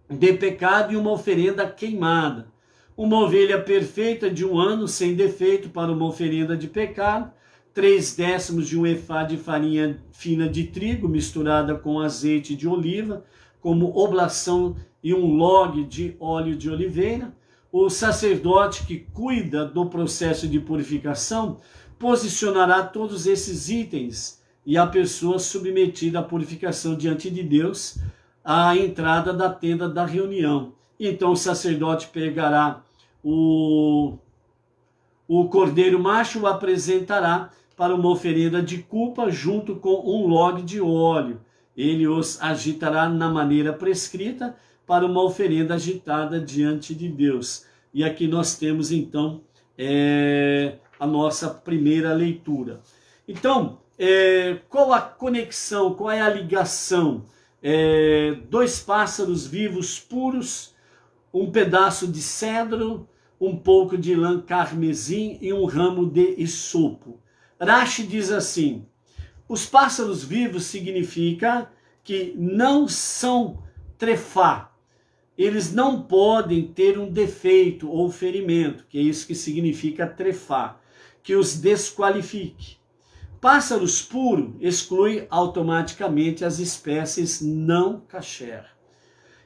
de pecado e uma oferenda queimada uma ovelha perfeita de um ano sem defeito para uma oferenda de pecado, três décimos de um efá de farinha fina de trigo misturada com azeite de oliva, como oblação e um log de óleo de oliveira. O sacerdote que cuida do processo de purificação posicionará todos esses itens e a pessoa submetida à purificação diante de Deus à entrada da tenda da reunião. Então o sacerdote pegará o, o cordeiro macho o apresentará para uma oferenda de culpa junto com um log de óleo. Ele os agitará na maneira prescrita para uma oferenda agitada diante de Deus. E aqui nós temos então é, a nossa primeira leitura. Então, é, qual a conexão, qual é a ligação? É, dois pássaros vivos puros, um pedaço de cedro, um pouco de lã carmesim e um ramo de isopo. Rashi diz assim: os pássaros vivos significa que não são trefá. Eles não podem ter um defeito ou ferimento, que é isso que significa trefá, que os desqualifique. Pássaros puros exclui automaticamente as espécies não kasher.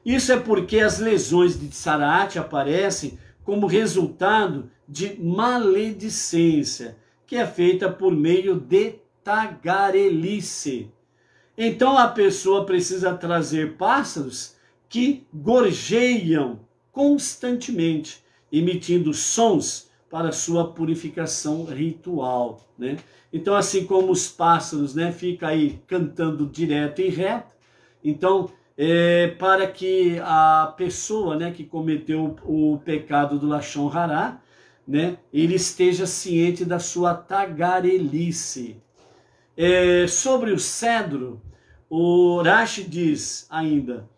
Isso é porque as lesões de Tsarat aparecem como resultado de maledicência, que é feita por meio de tagarelice. Então a pessoa precisa trazer pássaros que gorjeiam constantemente, emitindo sons para sua purificação ritual, né? Então assim como os pássaros, né, fica aí cantando direto e reto, então é, para que a pessoa né, que cometeu o pecado do Lachon Hará, né, ele esteja ciente da sua tagarelice. É, sobre o cedro, o Rashi diz ainda,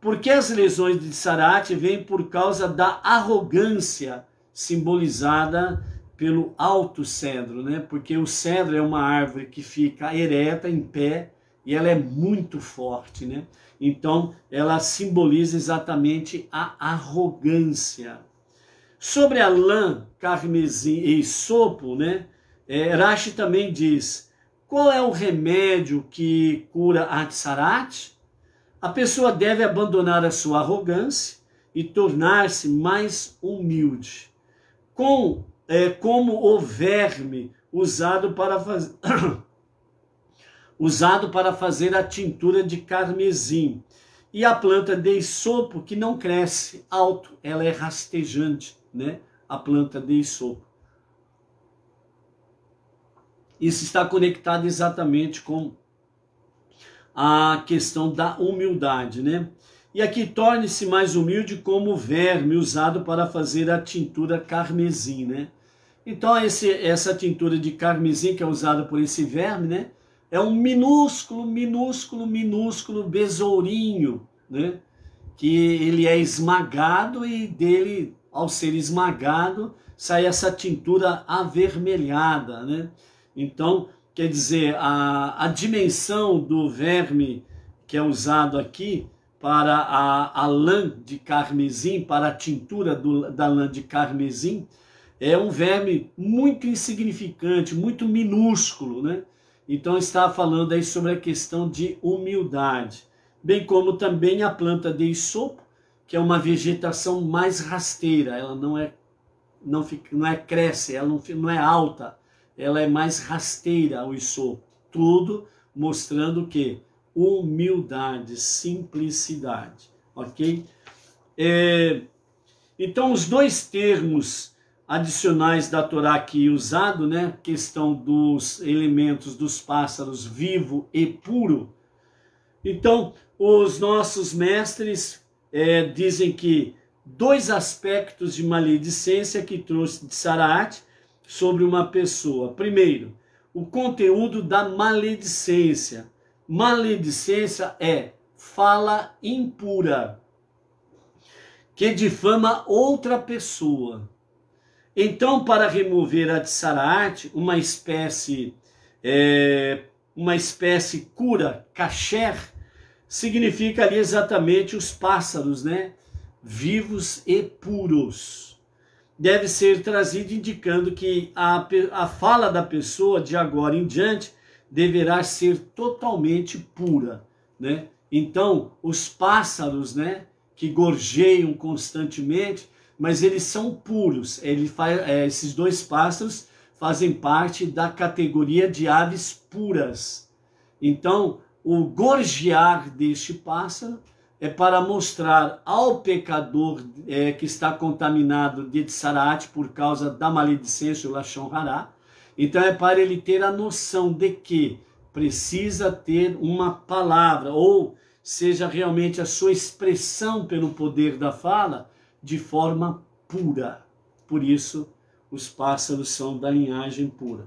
porque as lesões de Sarate vêm por causa da arrogância simbolizada pelo alto cedro, né? Porque o cedro é uma árvore que fica ereta, em pé, e ela é muito forte, né? Então, ela simboliza exatamente a arrogância. Sobre a lã, carmesim e sopo, né? É, Rashi também diz: qual é o remédio que cura a tsarat? A pessoa deve abandonar a sua arrogância e tornar-se mais humilde. Com, é, como o verme usado para fazer usado para fazer a tintura de carmesim. E a planta de isopo que não cresce alto, ela é rastejante, né? A planta de isopo. Isso está conectado exatamente com a questão da humildade, né? E aqui torne-se mais humilde como verme usado para fazer a tintura carmesim, né? Então esse, essa tintura de carmesim que é usada por esse verme, né? É um minúsculo, minúsculo, minúsculo besourinho, né? Que ele é esmagado e dele, ao ser esmagado, sai essa tintura avermelhada, né? Então, quer dizer, a, a dimensão do verme que é usado aqui para a, a lã de carmesim, para a tintura do, da lã de carmesim, é um verme muito insignificante, muito minúsculo, né? Então está falando aí sobre a questão de humildade, bem como também a planta de isopo, que é uma vegetação mais rasteira, ela não é não fica, não é cresce, ela não, não é alta, ela é mais rasteira o isopo. Tudo mostrando que humildade, simplicidade, ok? É, então, os dois termos adicionais da Torá aqui usado, né? Questão dos elementos dos pássaros vivo e puro. Então, os nossos mestres é, dizem que dois aspectos de maledicência que trouxe de Saraat sobre uma pessoa. Primeiro, o conteúdo da maledicência Maledicência é fala impura que difama outra pessoa. Então, para remover a tsaraat, uma espécie, é, uma espécie cura, kasher, significa ali exatamente os pássaros, né? Vivos e puros. Deve ser trazido indicando que a, a fala da pessoa de agora em diante deverá ser totalmente pura, né? Então, os pássaros, né, que gorjeiam constantemente, mas eles são puros. Ele faz, é, esses dois pássaros fazem parte da categoria de aves puras. Então, o gorjear deste pássaro é para mostrar ao pecador é, que está contaminado de Tsarat por causa da maledicência, o Lashon Hará, então é para ele ter a noção de que precisa ter uma palavra, ou seja realmente a sua expressão pelo poder da fala, de forma pura. Por isso, os pássaros são da linhagem pura.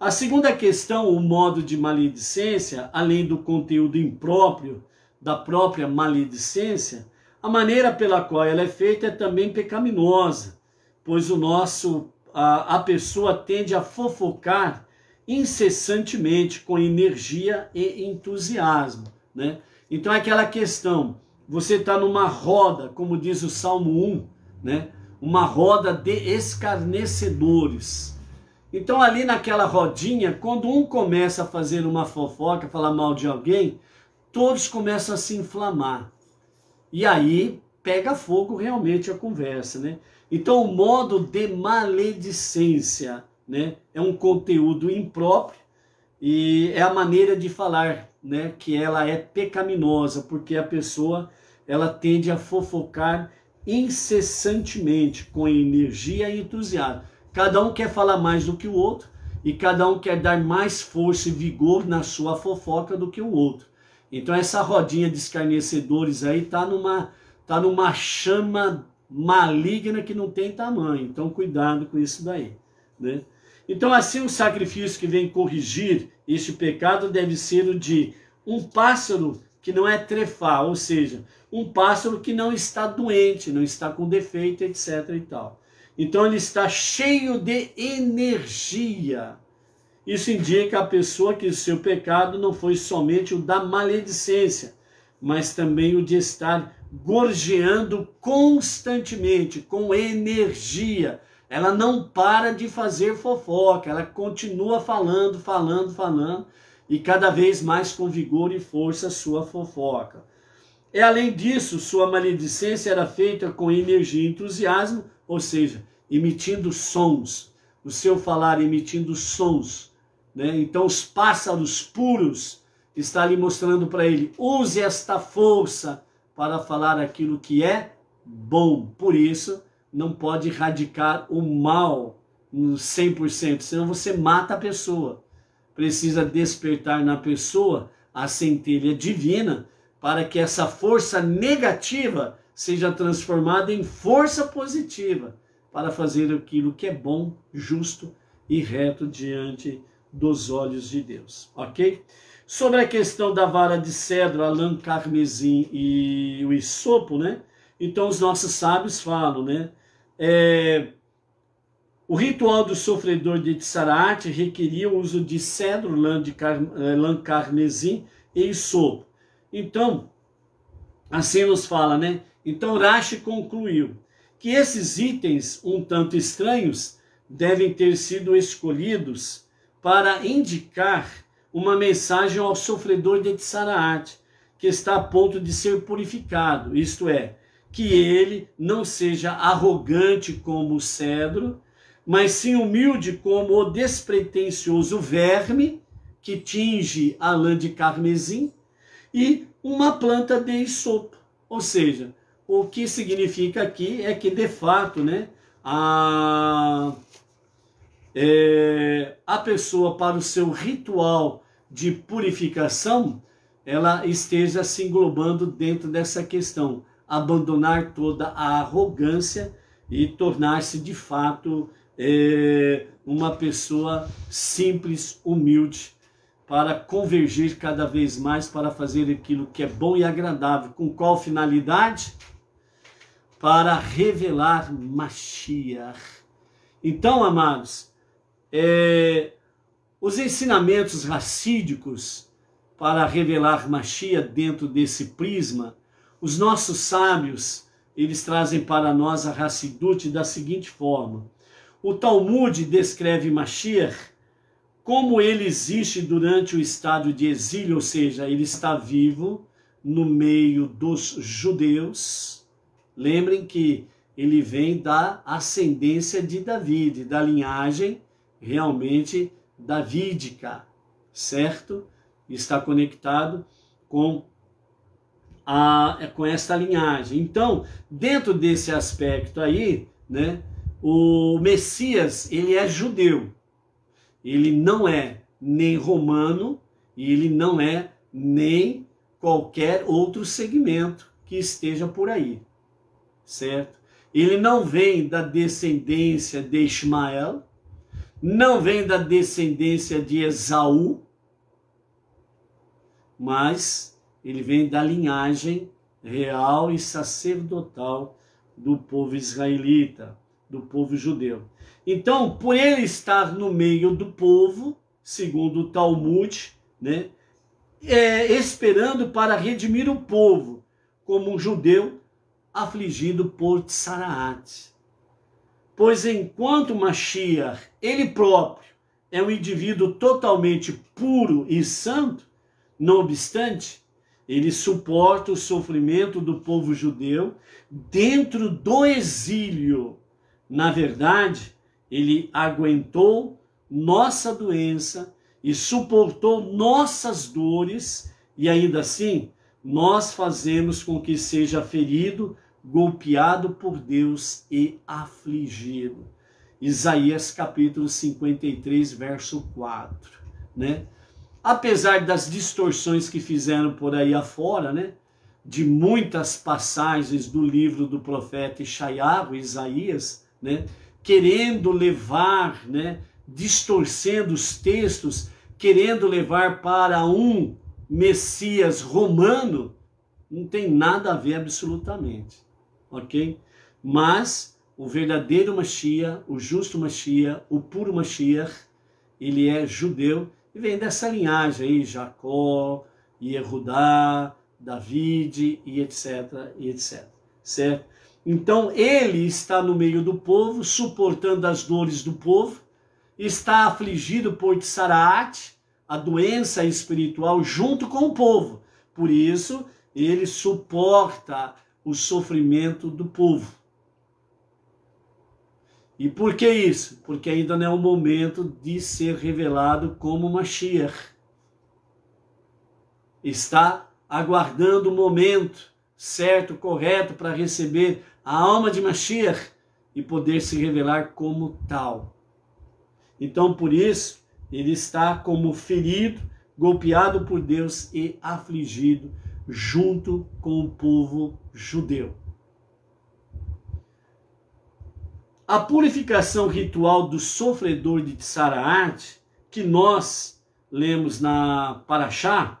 A segunda questão, o modo de maledicência, além do conteúdo impróprio da própria maledicência, a maneira pela qual ela é feita é também pecaminosa, pois o nosso a, a pessoa tende a fofocar incessantemente com energia e entusiasmo, né? Então é aquela questão, você está numa roda, como diz o Salmo 1, né? Uma roda de escarnecedores. Então ali naquela rodinha, quando um começa a fazer uma fofoca, falar mal de alguém, todos começam a se inflamar. E aí pega fogo realmente a conversa, né? Então, o modo de maledicência né, é um conteúdo impróprio e é a maneira de falar né, que ela é pecaminosa, porque a pessoa ela tende a fofocar incessantemente, com energia e entusiasmo. Cada um quer falar mais do que o outro e cada um quer dar mais força e vigor na sua fofoca do que o outro. Então essa rodinha de escarnecedores aí tá numa tá numa chama maligna que não tem tamanho. Então, cuidado com isso daí. Né? Então, assim, o sacrifício que vem corrigir este pecado deve ser o de um pássaro que não é trefar, ou seja, um pássaro que não está doente, não está com defeito, etc. e tal. Então, ele está cheio de energia. Isso indica a pessoa que seu pecado não foi somente o da maledicência, mas também o de estar gorjeando constantemente, com energia. Ela não para de fazer fofoca, ela continua falando, falando, falando, e cada vez mais com vigor e força sua fofoca. E além disso, sua maledicência era feita com energia e entusiasmo, ou seja, emitindo sons. o seu falar emitindo sons. Né? Então, os pássaros puros está ali mostrando para ele: use esta força para falar aquilo que é bom. Por isso, não pode erradicar o mal no 100%, senão você mata a pessoa. Precisa despertar na pessoa a centelha divina para que essa força negativa seja transformada em força positiva para fazer aquilo que é bom, justo e reto diante dos olhos de Deus, ok? Sobre a questão da vara de cedro, a lã carmesim e o isopo, né? Então os nossos sábios falam, né? É, o ritual do sofredor de Tsarate requeria o uso de cedro, lã, de car, é, lã carmesim e isopo. Então, assim nos fala, né? Então Rashi concluiu que esses itens um tanto estranhos devem ter sido escolhidos para indicar uma mensagem ao sofredor de Tsaraat, que está a ponto de ser purificado, isto é, que ele não seja arrogante como o cedro, mas sim humilde como o despretensioso verme que tinge a lã de carmesim e uma planta de isopo. Ou seja, o que significa aqui é que de fato, né, a, é, a pessoa para o seu ritual de purificação, ela esteja se englobando dentro dessa questão, abandonar toda a arrogância e tornar-se de fato é, uma pessoa simples, humilde, para convergir cada vez mais para fazer aquilo que é bom e agradável. Com qual finalidade? Para revelar Mashiach. Então, amados, é, os ensinamentos racídicos para revelar Mashiach dentro desse prisma, os nossos sábios, eles trazem para nós a Hassidut da seguinte forma. O Talmud descreve Mashiach como ele existe durante o estado de exílio, ou seja, ele está vivo no meio dos judeus. Lembrem que ele vem da ascendência de David, da linhagem realmente davídica, certo? Está conectado com a, com esta linhagem. Então, dentro desse aspecto aí, né, o Messias, ele é judeu. Ele não é nem romano e ele não é nem qualquer outro segmento que esteja por aí, certo? Ele não vem da descendência de Ismael, não vem da descendência de Esaú, mas ele vem da linhagem real e sacerdotal do povo israelita, do povo judeu. Então, por ele estar no meio do povo, segundo o Talmud, né, é, esperando para redimir o povo, como um judeu afligido por Tsaraat. Pois enquanto Mashiach, ele próprio, é um indivíduo totalmente puro e santo, não obstante, ele suporta o sofrimento do povo judeu dentro do exílio. Na verdade, ele aguentou nossa doença e suportou nossas dores, e ainda assim nós fazemos com que seja ferido, golpeado por Deus e afligido. Isaías capítulo 53, verso 4, né? Apesar das distorções que fizeram por aí afora, né? De muitas passagens do livro do profeta Ishaiah, Isaías, né? querendo levar, né, distorcendo os textos, querendo levar para um Messias romano, não tem nada a ver absolutamente, ok? Mas o verdadeiro Mashiach, o justo Mashiach, o puro Mashiach, ele é judeu e vem dessa linhagem aí, Jacó, Yehudá, David e etc, e etc, certo? Então ele está no meio do povo, suportando as dores do povo, está afligido por Tsaraat, a doença espiritual, junto com o povo. Por isso, ele suporta o sofrimento do povo. E por que isso? Porque ainda não é o momento de ser revelado como Mashiach. Está aguardando o momento certo, correto para receber a alma de Mashiach e poder se revelar como tal. Então, por isso, ele está como ferido, golpeado por Deus e afligido junto com o povo judeu. A purificação ritual do sofredor de Tsaraat, que nós lemos na Paraxá,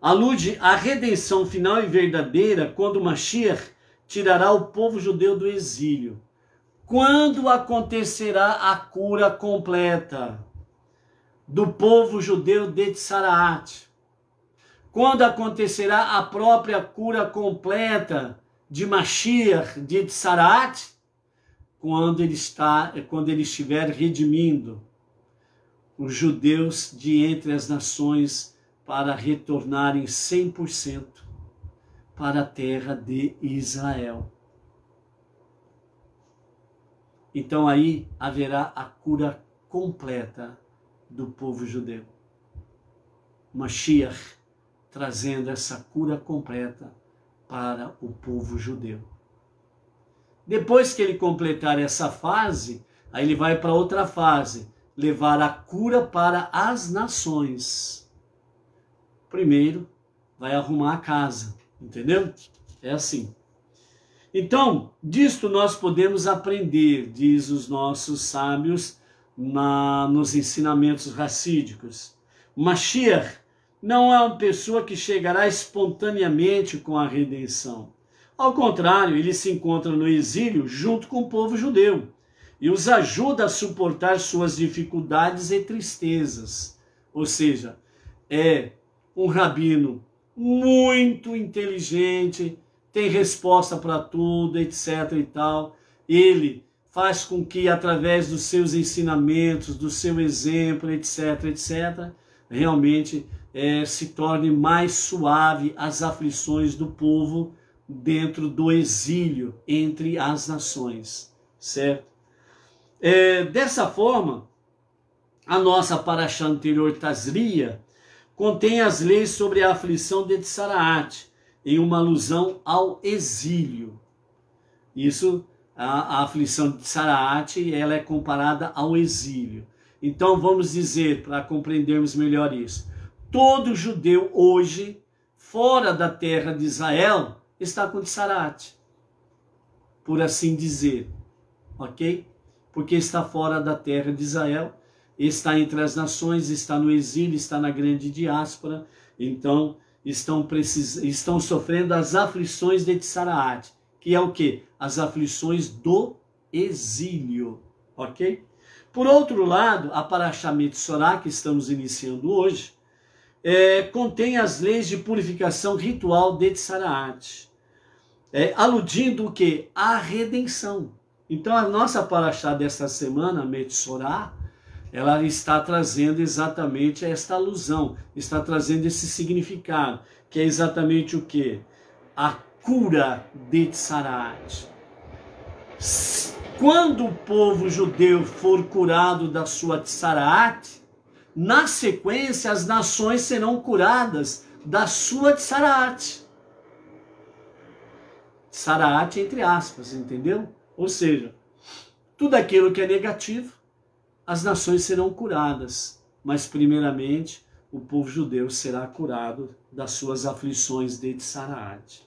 alude à redenção final e verdadeira quando Mashiach tirará o povo judeu do exílio. Quando acontecerá a cura completa do povo judeu de Tsaraat? Quando acontecerá a própria cura completa de Mashiach de Tsaraat? Quando ele está, quando ele estiver redimindo os judeus de entre as nações para retornarem 100% para a terra de Israel. Então aí haverá a cura completa do povo judeu. Mashiach trazendo essa cura completa para o povo judeu. Depois que ele completar essa fase, aí ele vai para outra fase, levar a cura para as nações. Primeiro, vai arrumar a casa. Entendeu? É assim. Então, disto nós podemos aprender, diz os nossos sábios na, nos ensinamentos racídicos. Mashiach não é uma pessoa que chegará espontaneamente com a redenção. Ao contrário, ele se encontra no exílio junto com o povo judeu e os ajuda a suportar suas dificuldades e tristezas. Ou seja, é um rabino muito inteligente, tem resposta para tudo, etc e tal. Ele faz com que através dos seus ensinamentos, do seu exemplo, etc, etc, realmente é, se torne mais suave as aflições do povo dentro do exílio entre as nações, certo? É, dessa forma, a nossa paraxá anterior Tazria contém as leis sobre a aflição de Tsaraat, em uma alusão ao exílio. Isso, a, a aflição de Tsaraat, ela é comparada ao exílio. Então vamos dizer, para compreendermos melhor isso, todo judeu hoje, fora da terra de Israel, está com Tsaraat, por assim dizer, ok? Porque está fora da terra de Israel está entre as nações, está no exílio, está na grande diáspora, então estão, precis... estão sofrendo as aflições de Tsaraat, que é o que? As aflições do exílio, ok? Por outro lado, a Parashá Sorá, que estamos iniciando hoje, é, contém as leis de purificação ritual de Tsaraat, é, aludindo o que? A redenção. Então a nossa Parashá desta semana, Metsorá, ela está trazendo exatamente esta alusão, está trazendo esse significado, que é exatamente o que? A cura de Tsarat. Quando o povo judeu for curado da sua Tsarat, na sequência as nações serão curadas da sua Tsarat. Tsarat entre aspas, entendeu? Ou seja, tudo aquilo que é negativo as nações serão curadas, mas primeiramente o povo judeu será curado das suas aflições de Tsaraat.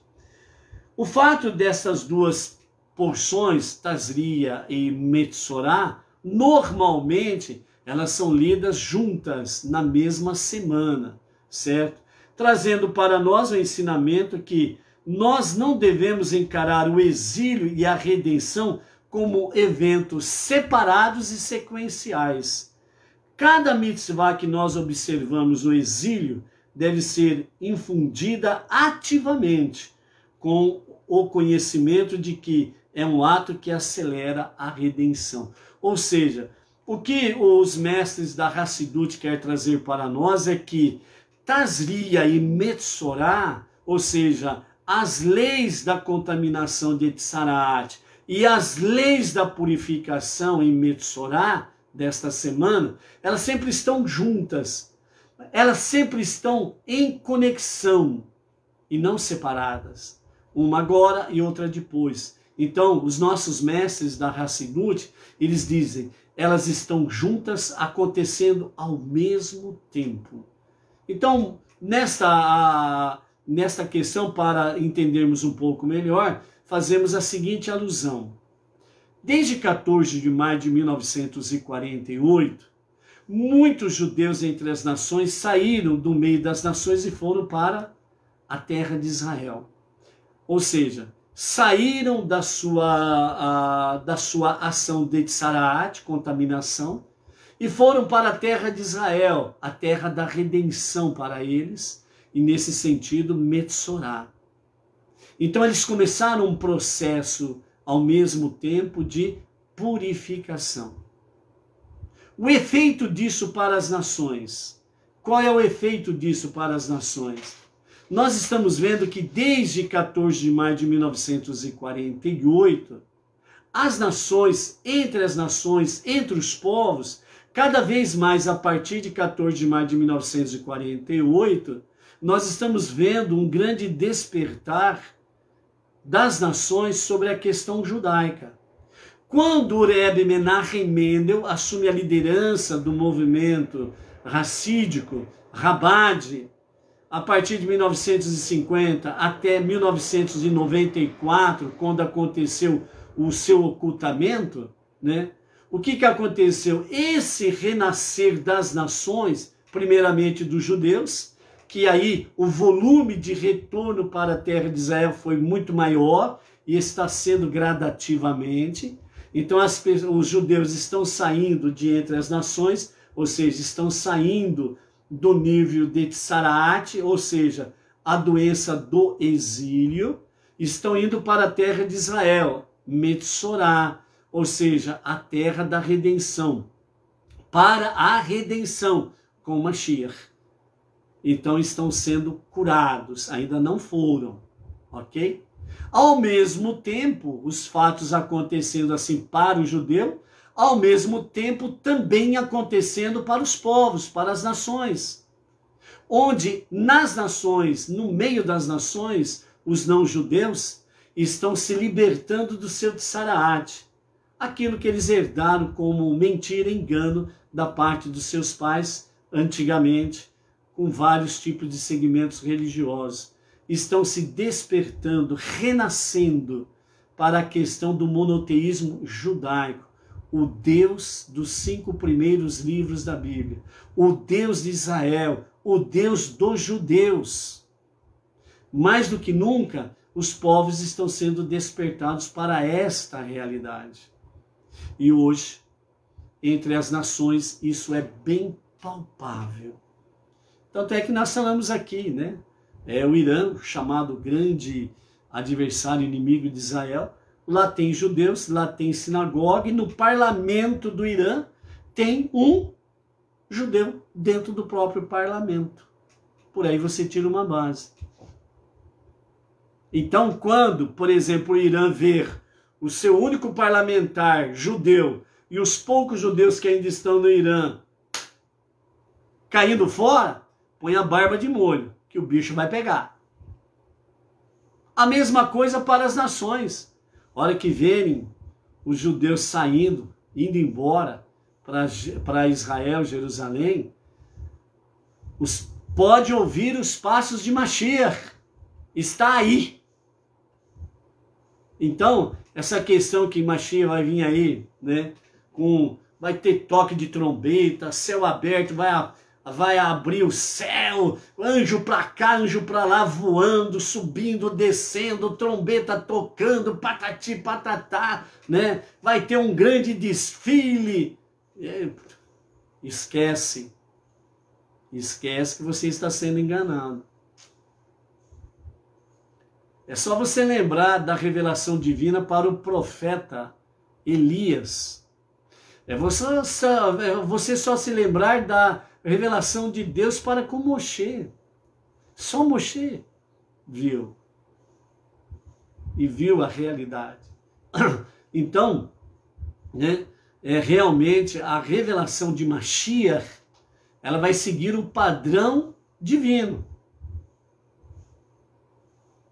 O fato dessas duas porções, Tazria e Metsorá, normalmente elas são lidas juntas na mesma semana, certo? Trazendo para nós o ensinamento que nós não devemos encarar o exílio e a redenção como eventos separados e sequenciais. Cada mitzvah que nós observamos no exílio deve ser infundida ativamente com o conhecimento de que é um ato que acelera a redenção. Ou seja, o que os mestres da Hassidut quer trazer para nós é que Tazria e Metsorá, ou seja, as leis da contaminação de Tsarat E as leis da purificação em Metsorá, desta semana, elas sempre estão juntas. Elas sempre estão em conexão e não separadas. Uma agora e outra depois. Então, os nossos mestres da Hassidut, eles dizem, elas estão juntas acontecendo ao mesmo tempo. Então, nesta, nesta questão, para entendermos um pouco melhor, fazemos a seguinte alusão. Desde 14 de maio de 1948, muitos judeus entre as nações saíram do meio das nações e foram para a terra de Israel. Ou seja, saíram da sua, a, da sua ação de Tsaraat, contaminação, e foram para a terra de Israel, a terra da redenção para eles, e nesse sentido, Metsorá. Então eles começaram um processo ao mesmo tempo de purificação. O efeito disso para as nações. Qual é o efeito disso para as nações? Nós estamos vendo que desde 14 de maio de 1948, as nações, entre as nações, entre os povos, cada vez mais a partir de 14 de maio de 1948, nós estamos vendo um grande despertar das nações sobre a questão judaica. Quando o Rebbe Menachem Mendel assume a liderança do movimento racídico, Rabad, a partir de 1950 até 1994, quando aconteceu o seu ocultamento, né? O que, que aconteceu? Esse renascer das nações, primeiramente dos judeus, que aí o volume de retorno para a terra de Israel foi muito maior e está sendo gradativamente. Então as, os judeus estão saindo de entre as nações, ou seja, estão saindo do nível de Tsaraat, ou seja, a doença do exílio, estão indo para a terra de Israel, Metsorá, ou seja, a terra da redenção, para a redenção com Mashiach então estão sendo curados, ainda não foram, ok? Ao mesmo tempo, os fatos acontecendo assim para o judeu, ao mesmo tempo também acontecendo para os povos, para as nações. Onde nas nações, no meio das nações, os não-judeus estão se libertando do seu tsaraat, aquilo que eles herdaram como mentira, engano da parte dos seus pais antigamente, com vários tipos de segmentos religiosos, estão se despertando, renascendo para a questão do monoteísmo judaico, o Deus dos cinco primeiros livros da Bíblia, o Deus de Israel, o Deus dos judeus. Mais do que nunca, os povos estão sendo despertados para esta realidade. E hoje, entre as nações, isso é bem palpável. Tanto é que nós falamos aqui, né? É o Irã, chamado grande adversário inimigo de Israel. Lá tem judeus, lá tem sinagoga, e no parlamento do Irã tem um judeu dentro do próprio parlamento. Por aí você tira uma base. Então, quando, por exemplo, o Irã ver o seu único parlamentar judeu e os poucos judeus que ainda estão no Irã caindo fora, põe a barba de molho, que o bicho vai pegar. A mesma coisa para as nações. Hora que verem os judeus saindo, indo embora para Israel, Jerusalém, os, pode ouvir os passos de Mashiach. Está aí. Então, essa questão que Mashiach vai vir aí, né, com vai ter toque de trombeta, céu aberto, vai vai abrir o céu, anjo para cá, anjo para lá, voando, subindo, descendo, trombeta tocando, patati patatá, né? Vai ter um grande desfile. Esquece. Esquece que você está sendo enganado. É só você lembrar da revelação divina para o profeta Elias. É você só, é você só se lembrar da revelação de Deus para com Moshe. Só Moshe viu. E viu a realidade. Então, né, é realmente a revelação de Mashiach, ela vai seguir o padrão divino.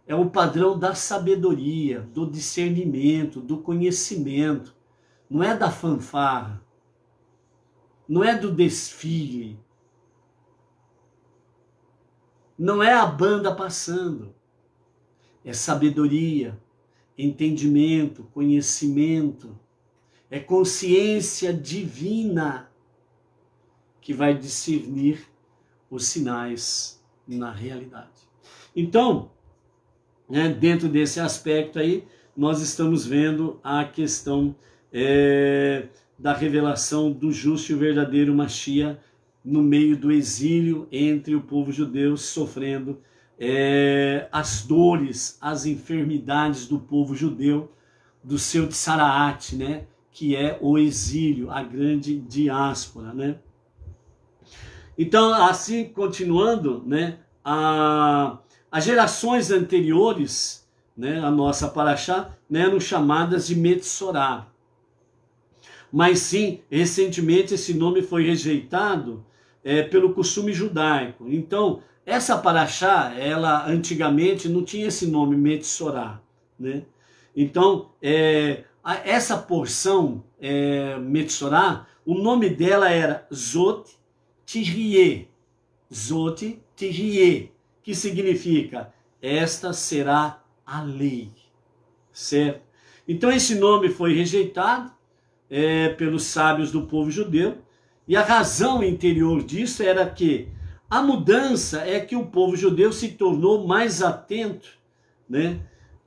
É o padrão da sabedoria, do discernimento, do conhecimento. Não é da fanfarra. Não é do desfile. Não é a banda passando. É sabedoria, entendimento, conhecimento. É consciência divina que vai discernir os sinais na realidade. Então, né, dentro desse aspecto aí, nós estamos vendo a questão é, da revelação do justo e verdadeiro Machia no meio do exílio entre o povo judeu sofrendo é, as dores, as enfermidades do povo judeu, do seu tsaraat, né, que é o exílio, a grande diáspora, né? Então, assim, continuando, né, a, as gerações anteriores, né, a nossa paraxá, né, eram chamadas de Metsorá. Mas sim, recentemente esse nome foi rejeitado é, pelo costume judaico. Então, essa paraxá, ela antigamente não tinha esse nome Metsorá, né? Então, é, essa porção é, Metsorá, o nome dela era Zot Tirie, Zot Tirie, que significa esta será a lei, certo? Então esse nome foi rejeitado é, pelos sábios do povo judeu e a razão interior disso era que a mudança é que o povo judeu se tornou mais atento, né?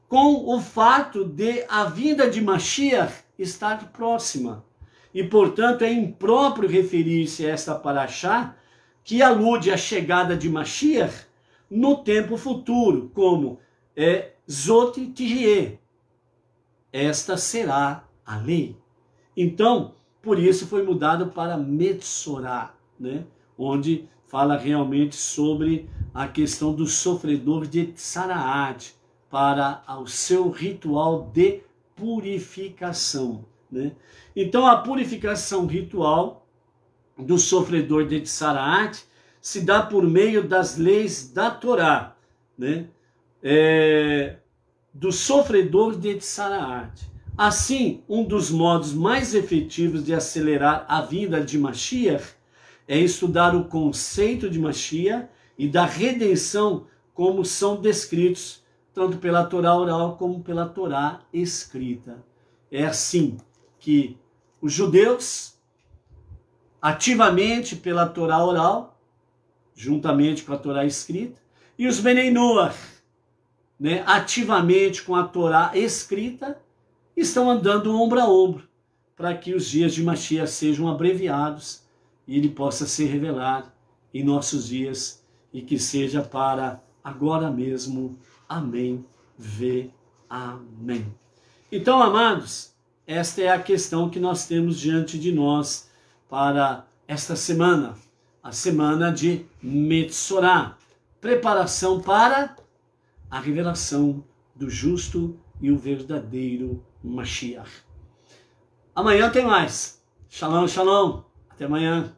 Com o fato de a vinda de Mashiach estar próxima. E, portanto, é impróprio referir-se a esta paraxá que alude à chegada de Mashiach no tempo futuro, como é Zot. Esta será a lei. Então, por isso foi mudado para Metsorá, né? onde fala realmente sobre a questão do sofredor de Tsaraat, para o seu ritual de purificação. Né? Então, a purificação ritual do sofredor de Tsaraat se dá por meio das leis da Torá, né? É, do sofredor de Tsaraat. Assim, um dos modos mais efetivos de acelerar a vinda de Mashiach é estudar o conceito de Mashiach e da redenção como são descritos tanto pela Torá oral como pela Torá escrita. É assim que os judeus, ativamente pela Torá oral, juntamente com a Torá escrita, e os Benei Noach, né, ativamente com a Torá escrita, estão andando ombro a ombro para que os dias de Mashiach sejam abreviados e ele possa ser revelado em nossos dias e que seja para agora mesmo. Amém. Vê. Amém. Então, amados, esta é a questão que nós temos diante de nós para esta semana, a semana de Metsorá, preparação para a revelação do justo e o verdadeiro Mashiach. Amanhã tem mais. Shalom, shalom. Até amanhã.